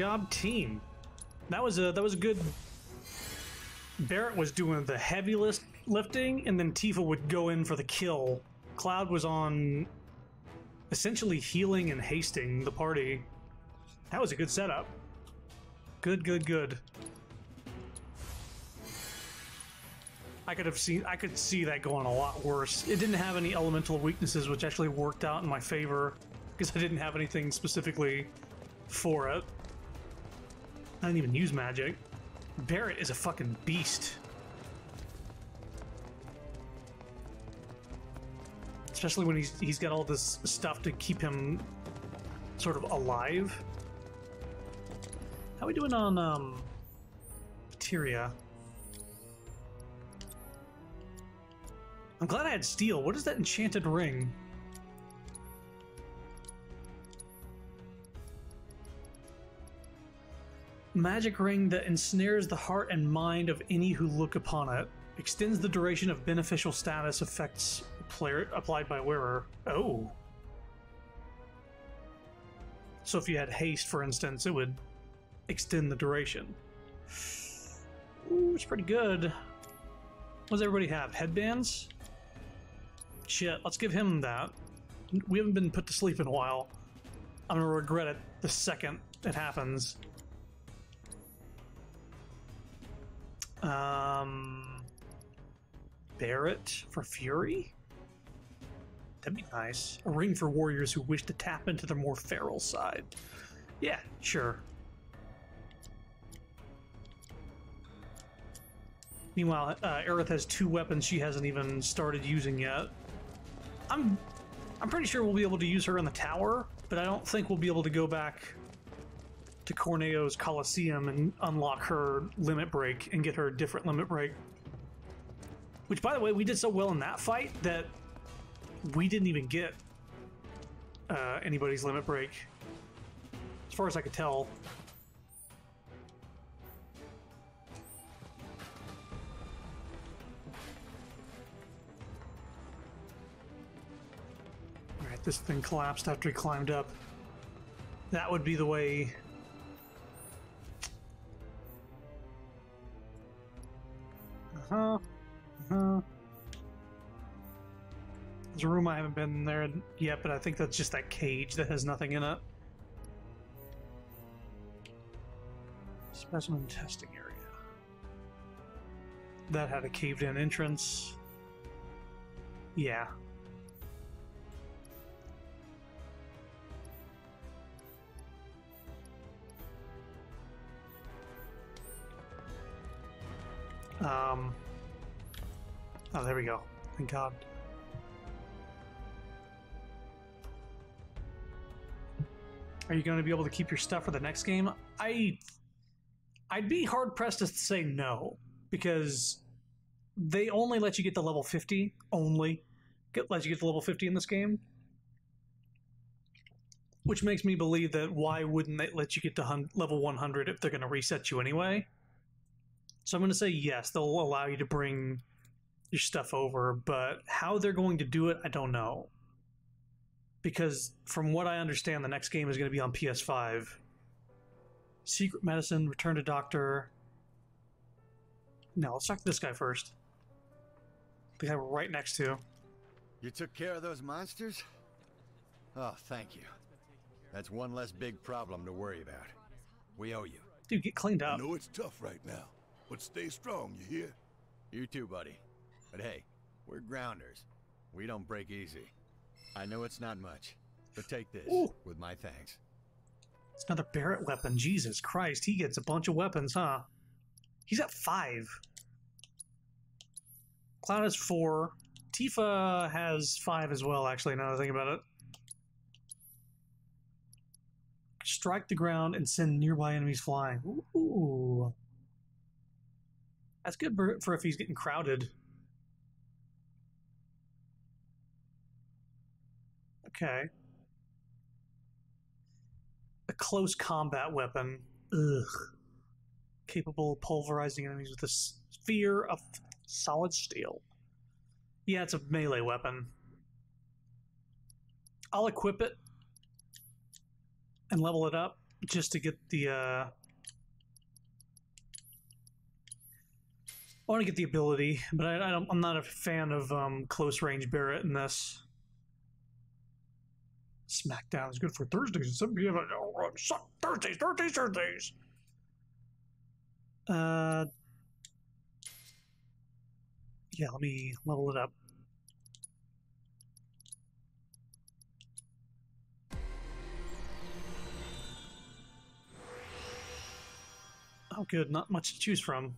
job, team. That was a that was a good. Barret was doing the heavy list lifting, and then Tifa would go in for the kill. Cloud was on essentially healing and hasting the party. That was a good setup. Good, good, good. I could have seen I could see that going a lot worse. It didn't have any elemental weaknesses, which actually worked out in my favor because I didn't have anything specifically for it. I didn't even use magic. Barret is a fucking beast. Especially when he's he's got all this stuff to keep him sort of alive. How are we doing on um Tyria? I'm glad I had steal. What is that enchanted ring? Magic ring that ensnares the heart and mind of any who look upon it. Extends the duration of beneficial status effects applied by wearer. Oh. So if you had haste, for instance, it would extend the duration. Ooh, it's pretty good. What does everybody have? Headbands? Shit, let's give him that. We haven't been put to sleep in a while. I'm gonna regret it the second it happens. Um, Barret for Fury? That'd be nice. A ring for warriors who wish to tap into their more feral side. Yeah, sure. Meanwhile, uh, Aerith has two weapons she hasn't even started using yet. I'm, I'm pretty sure we'll be able to use her in the tower, but I don't think we'll be able to go back to Corneo's Coliseum and unlock her limit break and get her a different limit break. Which, by the way, we did so well in that fight that we didn't even get uh, anybody's limit break, as far as I could tell. Alright, this thing collapsed after he climbed up. That would be the way. Huh. Uh huh. There's a room I haven't been there yet, but I think that's just that cage that has nothing in it. Specimen testing area. That had a caved in entrance. Yeah. Um. Oh, there we go. Thank God. Are you going to be able to keep your stuff for the next game? I, I'd be hard pressed to say no because they only let you get to level fifty. Only get let you get to level fifty in this game, which makes me believe that why wouldn't they let you get to hun- level one hundred if they're going to reset you anyway? So I'm going to say yes, they'll allow you to bring your stuff over, but how they're going to do it, I don't know because from what I understand, the next game is going to be on PS5. Secret Medicine, Return to Doctor. No, let's talk to this guy first. The guy we're right next to. You took care of those monsters? Oh, thank you. That's one less big problem to worry about. We owe you. Dude, get cleaned up. I know it's tough right now, but stay strong, you hear? You too, buddy. But hey, we're grounders. We don't break easy. I know it's not much, but take this Ooh. with my thanks. It's another Barret weapon. Jesus Christ, he gets a bunch of weapons, huh? He's at five. Cloud has four. Tifa has five as well, actually, now that I think about it. Strike the ground and send nearby enemies flying. Ooh. That's good for if he's getting crowded. Okay. A close combat weapon. Ugh. Capable of pulverizing enemies with a sphere of solid steel. Yeah, it's a melee weapon. I'll equip it and level it up just to get the. Uh, I want to get the ability, but I, I I'm not a fan of um, close range Barret in this. SmackDown is good for Thursdays at 7 p.m. Oh, Thursdays, Thursdays, Thursdays. Uh, yeah, let me level it up. Oh, good. Not much to choose from.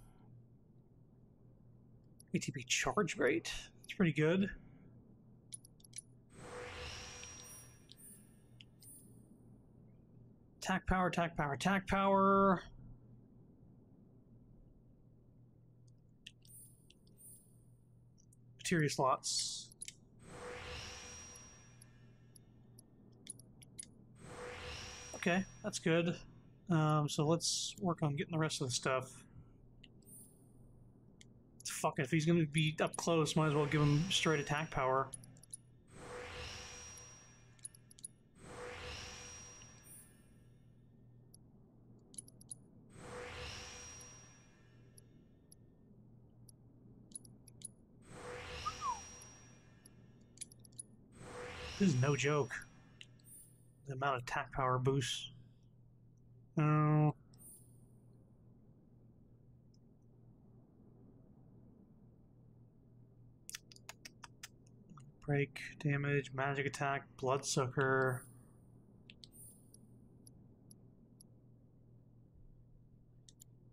ATB charge rate. It's pretty good. Attack power, attack power, attack power. Materia slots. Okay, that's good. Um, so let's work on getting the rest of the stuff. Fuck it, if he's gonna be up close, might as well give him straight attack power. This is no joke. The amount of attack power boosts. Oh. Break, damage, magic attack, bloodsucker.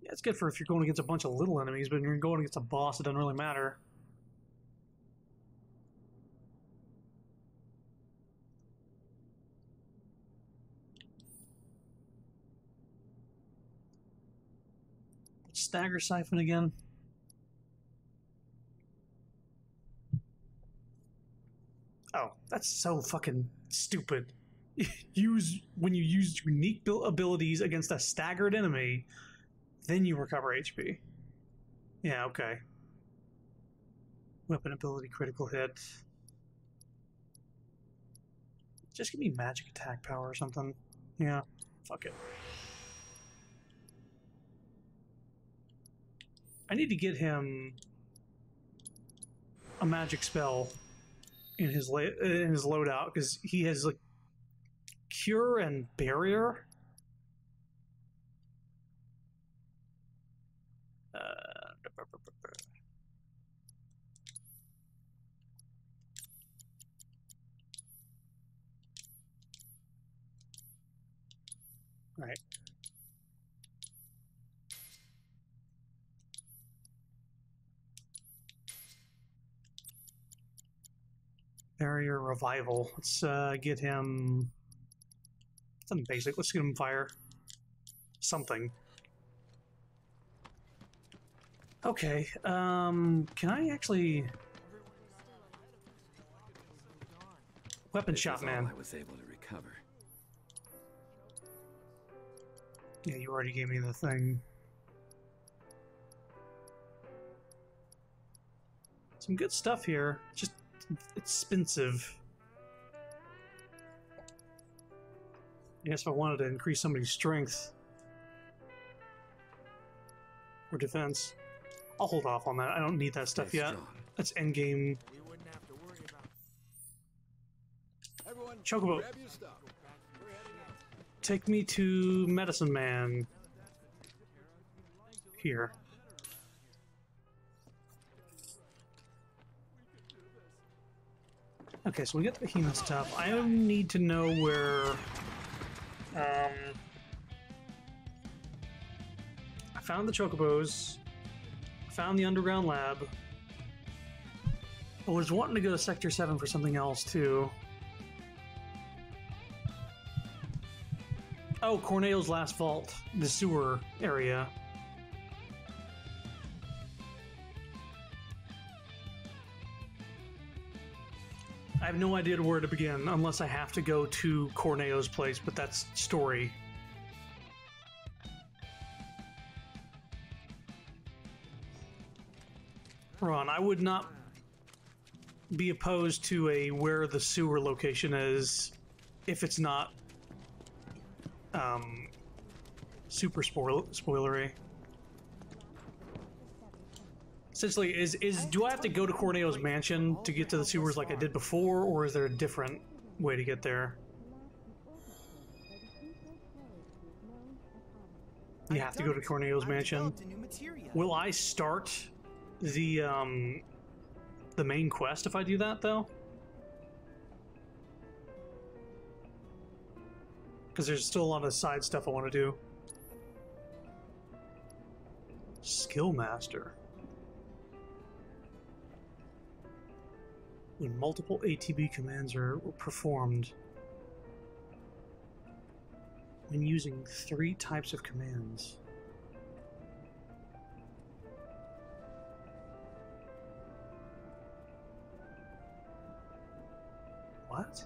Yeah, it's good for if you're going against a bunch of little enemies, but when you're going against a boss, it doesn't really matter. Stagger Siphon again? Oh, that's so fucking stupid. [laughs] use when you use unique abilities against a staggered enemy, then you recover HP. Yeah, okay. Weapon ability critical hit. Just give me magic attack power or something. Yeah, fuck it. I need to get him a magic spell in his la- in his loadout because he has like cure and barrier. Uh, [laughs] right. Barrier Revival. Let's uh, get him something basic. Let's get him fire. Something. Okay, um, can I actually... Weapon shot, man. I was able to recover. Yeah, you already gave me the thing. Some good stuff here. Just expensive. I guess if I wanted to increase somebody's strength or defense, I'll hold off on that. I don't need that stuff yet. That's endgame. Chocobo. Take me to Medicine Man. Here. Okay, so we get the behemoth stuff. I need to know where. Um, I found the chocobos. Found the underground lab. I was wanting to go to Sector 7 for something else, too. Oh, Corneo's last vault, the sewer area. Have no idea where to begin unless I have to go to Corneo's place, but that's story. Ron, I would not be opposed to a where the sewer location is if it's not um, super spoil spoilery. Essentially, is is do I have to go to Corneo's mansion to get to the sewers like I did before, or is there a different way to get there? You have to go to Corneo's mansion. Will I start the um the main quest if I do that though? Because there's still a lot of side stuff I want to do. Skill Master. When multiple ATB commands are performed, when using three types of commands. What?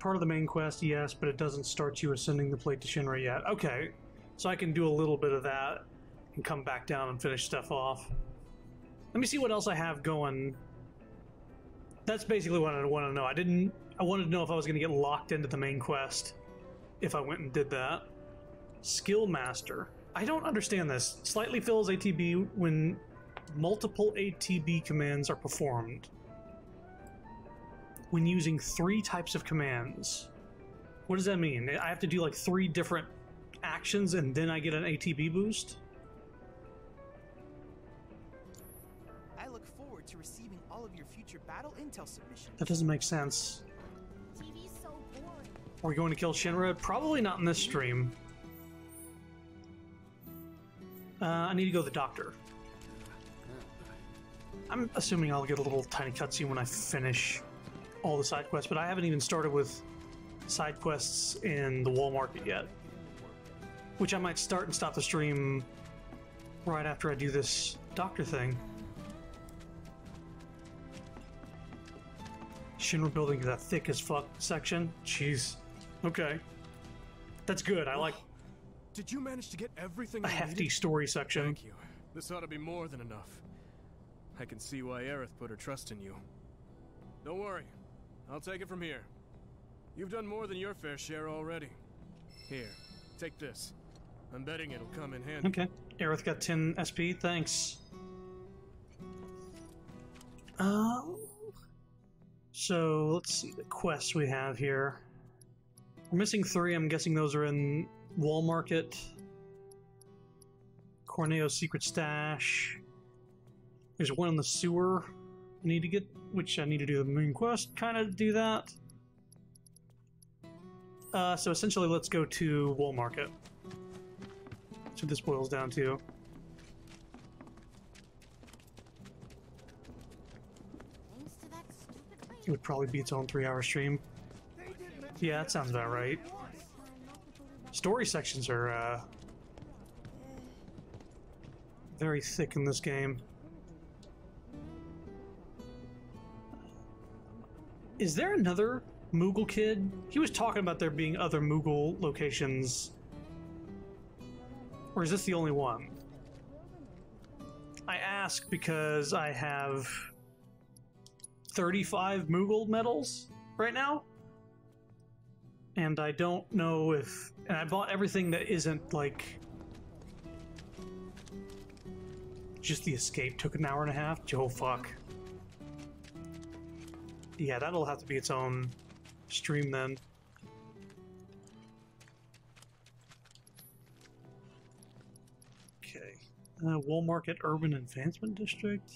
Part of the main quest, yes, but it doesn't start you ascending the plate to Shinra yet. Okay, so I can do a little bit of that and come back down and finish stuff off. Let me see what else I have going. That's basically what I want to know. I didn't. I wanted to know if I was going to get locked into the main quest if I went and did that. Skill Master. I don't understand this. Slightly fills ATB when multiple ATB commands are performed. When using three types of commands. What does that mean? I have to do like three different actions and then I get an ATB boost? I look forward to receiving all of your future battle intel submissions. That doesn't make sense. Are we going to kill Shinra? Probably not in this stream. Uh, I need to go to the doctor. I'm assuming I'll get a little tiny cutscene when I finish all the side quests, but I haven't even started with side quests in the wall market yet. Which I might start and stop the stream right after I do this doctor thing. Shinra building that thick as fuck section. Jeez. Okay. That's good. I like [sighs] Did you manage to get everything a hefty needed? story section. Thank you. This ought to be more than enough. I can see why Aerith put her trust in you. Don't worry. I'll take it from here. You've done more than your fair share already. Here, take this. I'm betting it'll come in handy. Okay. Aerith got 10 SP. Thanks. Um. So let's see the quests we have here. We're missing three. I'm guessing those are in Wall Market. Corneo's secret stash. There's one in the sewer. Need to get, which I need to do the moon quest. Kind of do that. Uh, so essentially, let's go to Wall Market. That's what this boils down to. It would probably be its own three-hour stream. Yeah, that sounds about right. Story sections are uh, very thick in this game. Is there another Moogle kid? He was talking about there being other Moogle locations. Or is this the only one? I ask because I have 35 Moogle medals right now. And I don't know if. And I bought everything that isn't like. Just the escape took an hour and a half. Joe, fuck. Yeah, that'll have to be its own stream then. Okay. Uh, Wall Market Urban Advancement District.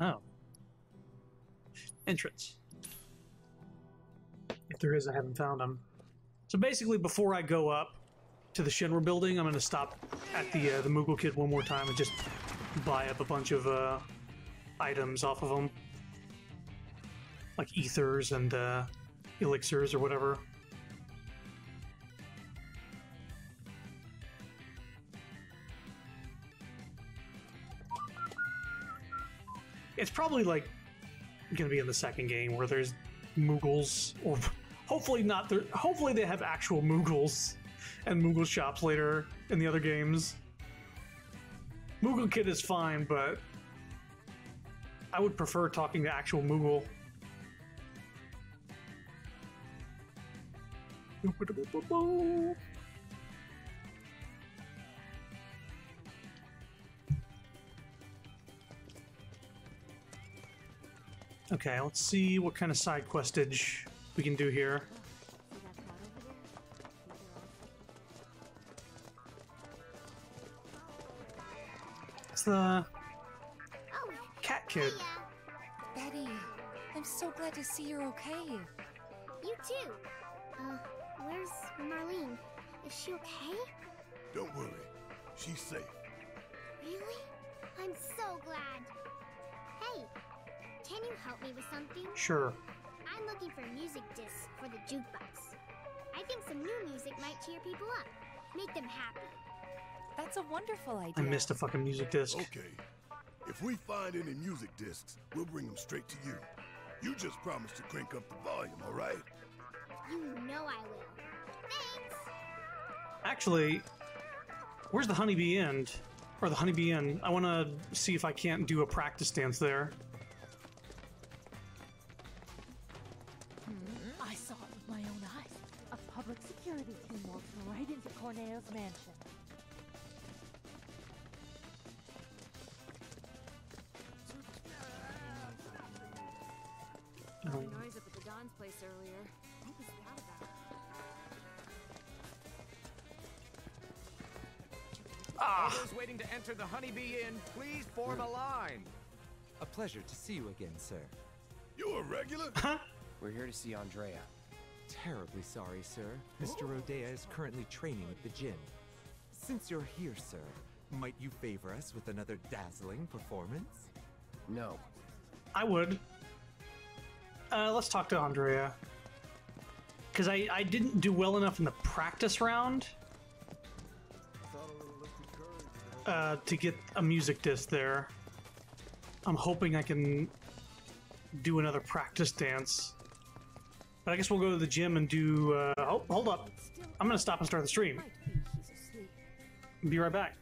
Oh. Entrance. If there is, I haven't found them. So basically, before I go up to the Shinra building, I'm going to stop at the uh, the Moogle Kid one more time and just buy up a bunch of uh, items off of them, like ethers and uh, elixirs or whatever. It's probably like gonna be in the second game where there's Moogles, or [laughs] hopefully not. There, hopefully they have actual Moogles and Moogle shops later in the other games. Moogle Kid is fine, but I would prefer talking to actual Moogle. Okay, let's see what kind of side questage we can do here. It's the cat kid. Betty, I'm so glad to see you're okay. You too. Uh, where's Marlene? Is she okay? Don't worry. She's safe. Really? I'm so glad. Hey, can you help me with something? Sure. I'm looking for music discs for the jukebox. I think some new music might cheer people up, make them happy. That's a wonderful idea. I missed a fucking music disc. Okay. If we find any music discs, we'll bring them straight to you. You just promised to crank up the volume, all right? You know I will. Thanks. Actually, where's the Honeybee End? Or the Honeybee Inn? I want to see if I can't do a practice dance there. Hmm, I saw it with my own eyes. A public security team walked right into Corneo's mansion. Oh. Noise up at the Don's place earlier. What was that about? Ah! All those waiting to enter the Honeybee Inn, please form a line. A pleasure to see you again, sir. You a regular? Huh? We're here to see Andrea. Terribly sorry, sir. Mr. Rhodea is currently training at the gym. Since you're here, sir, might you favor us with another dazzling performance? No. I would. Uh, let's talk to Andrea. Because I, I didn't do well enough in the practice round uh, to get a music disc there. I'm hoping I can do another practice dance. But I guess we'll go to the gym and do. Uh, oh, hold up. I'm going to stop and start the stream. Be right back.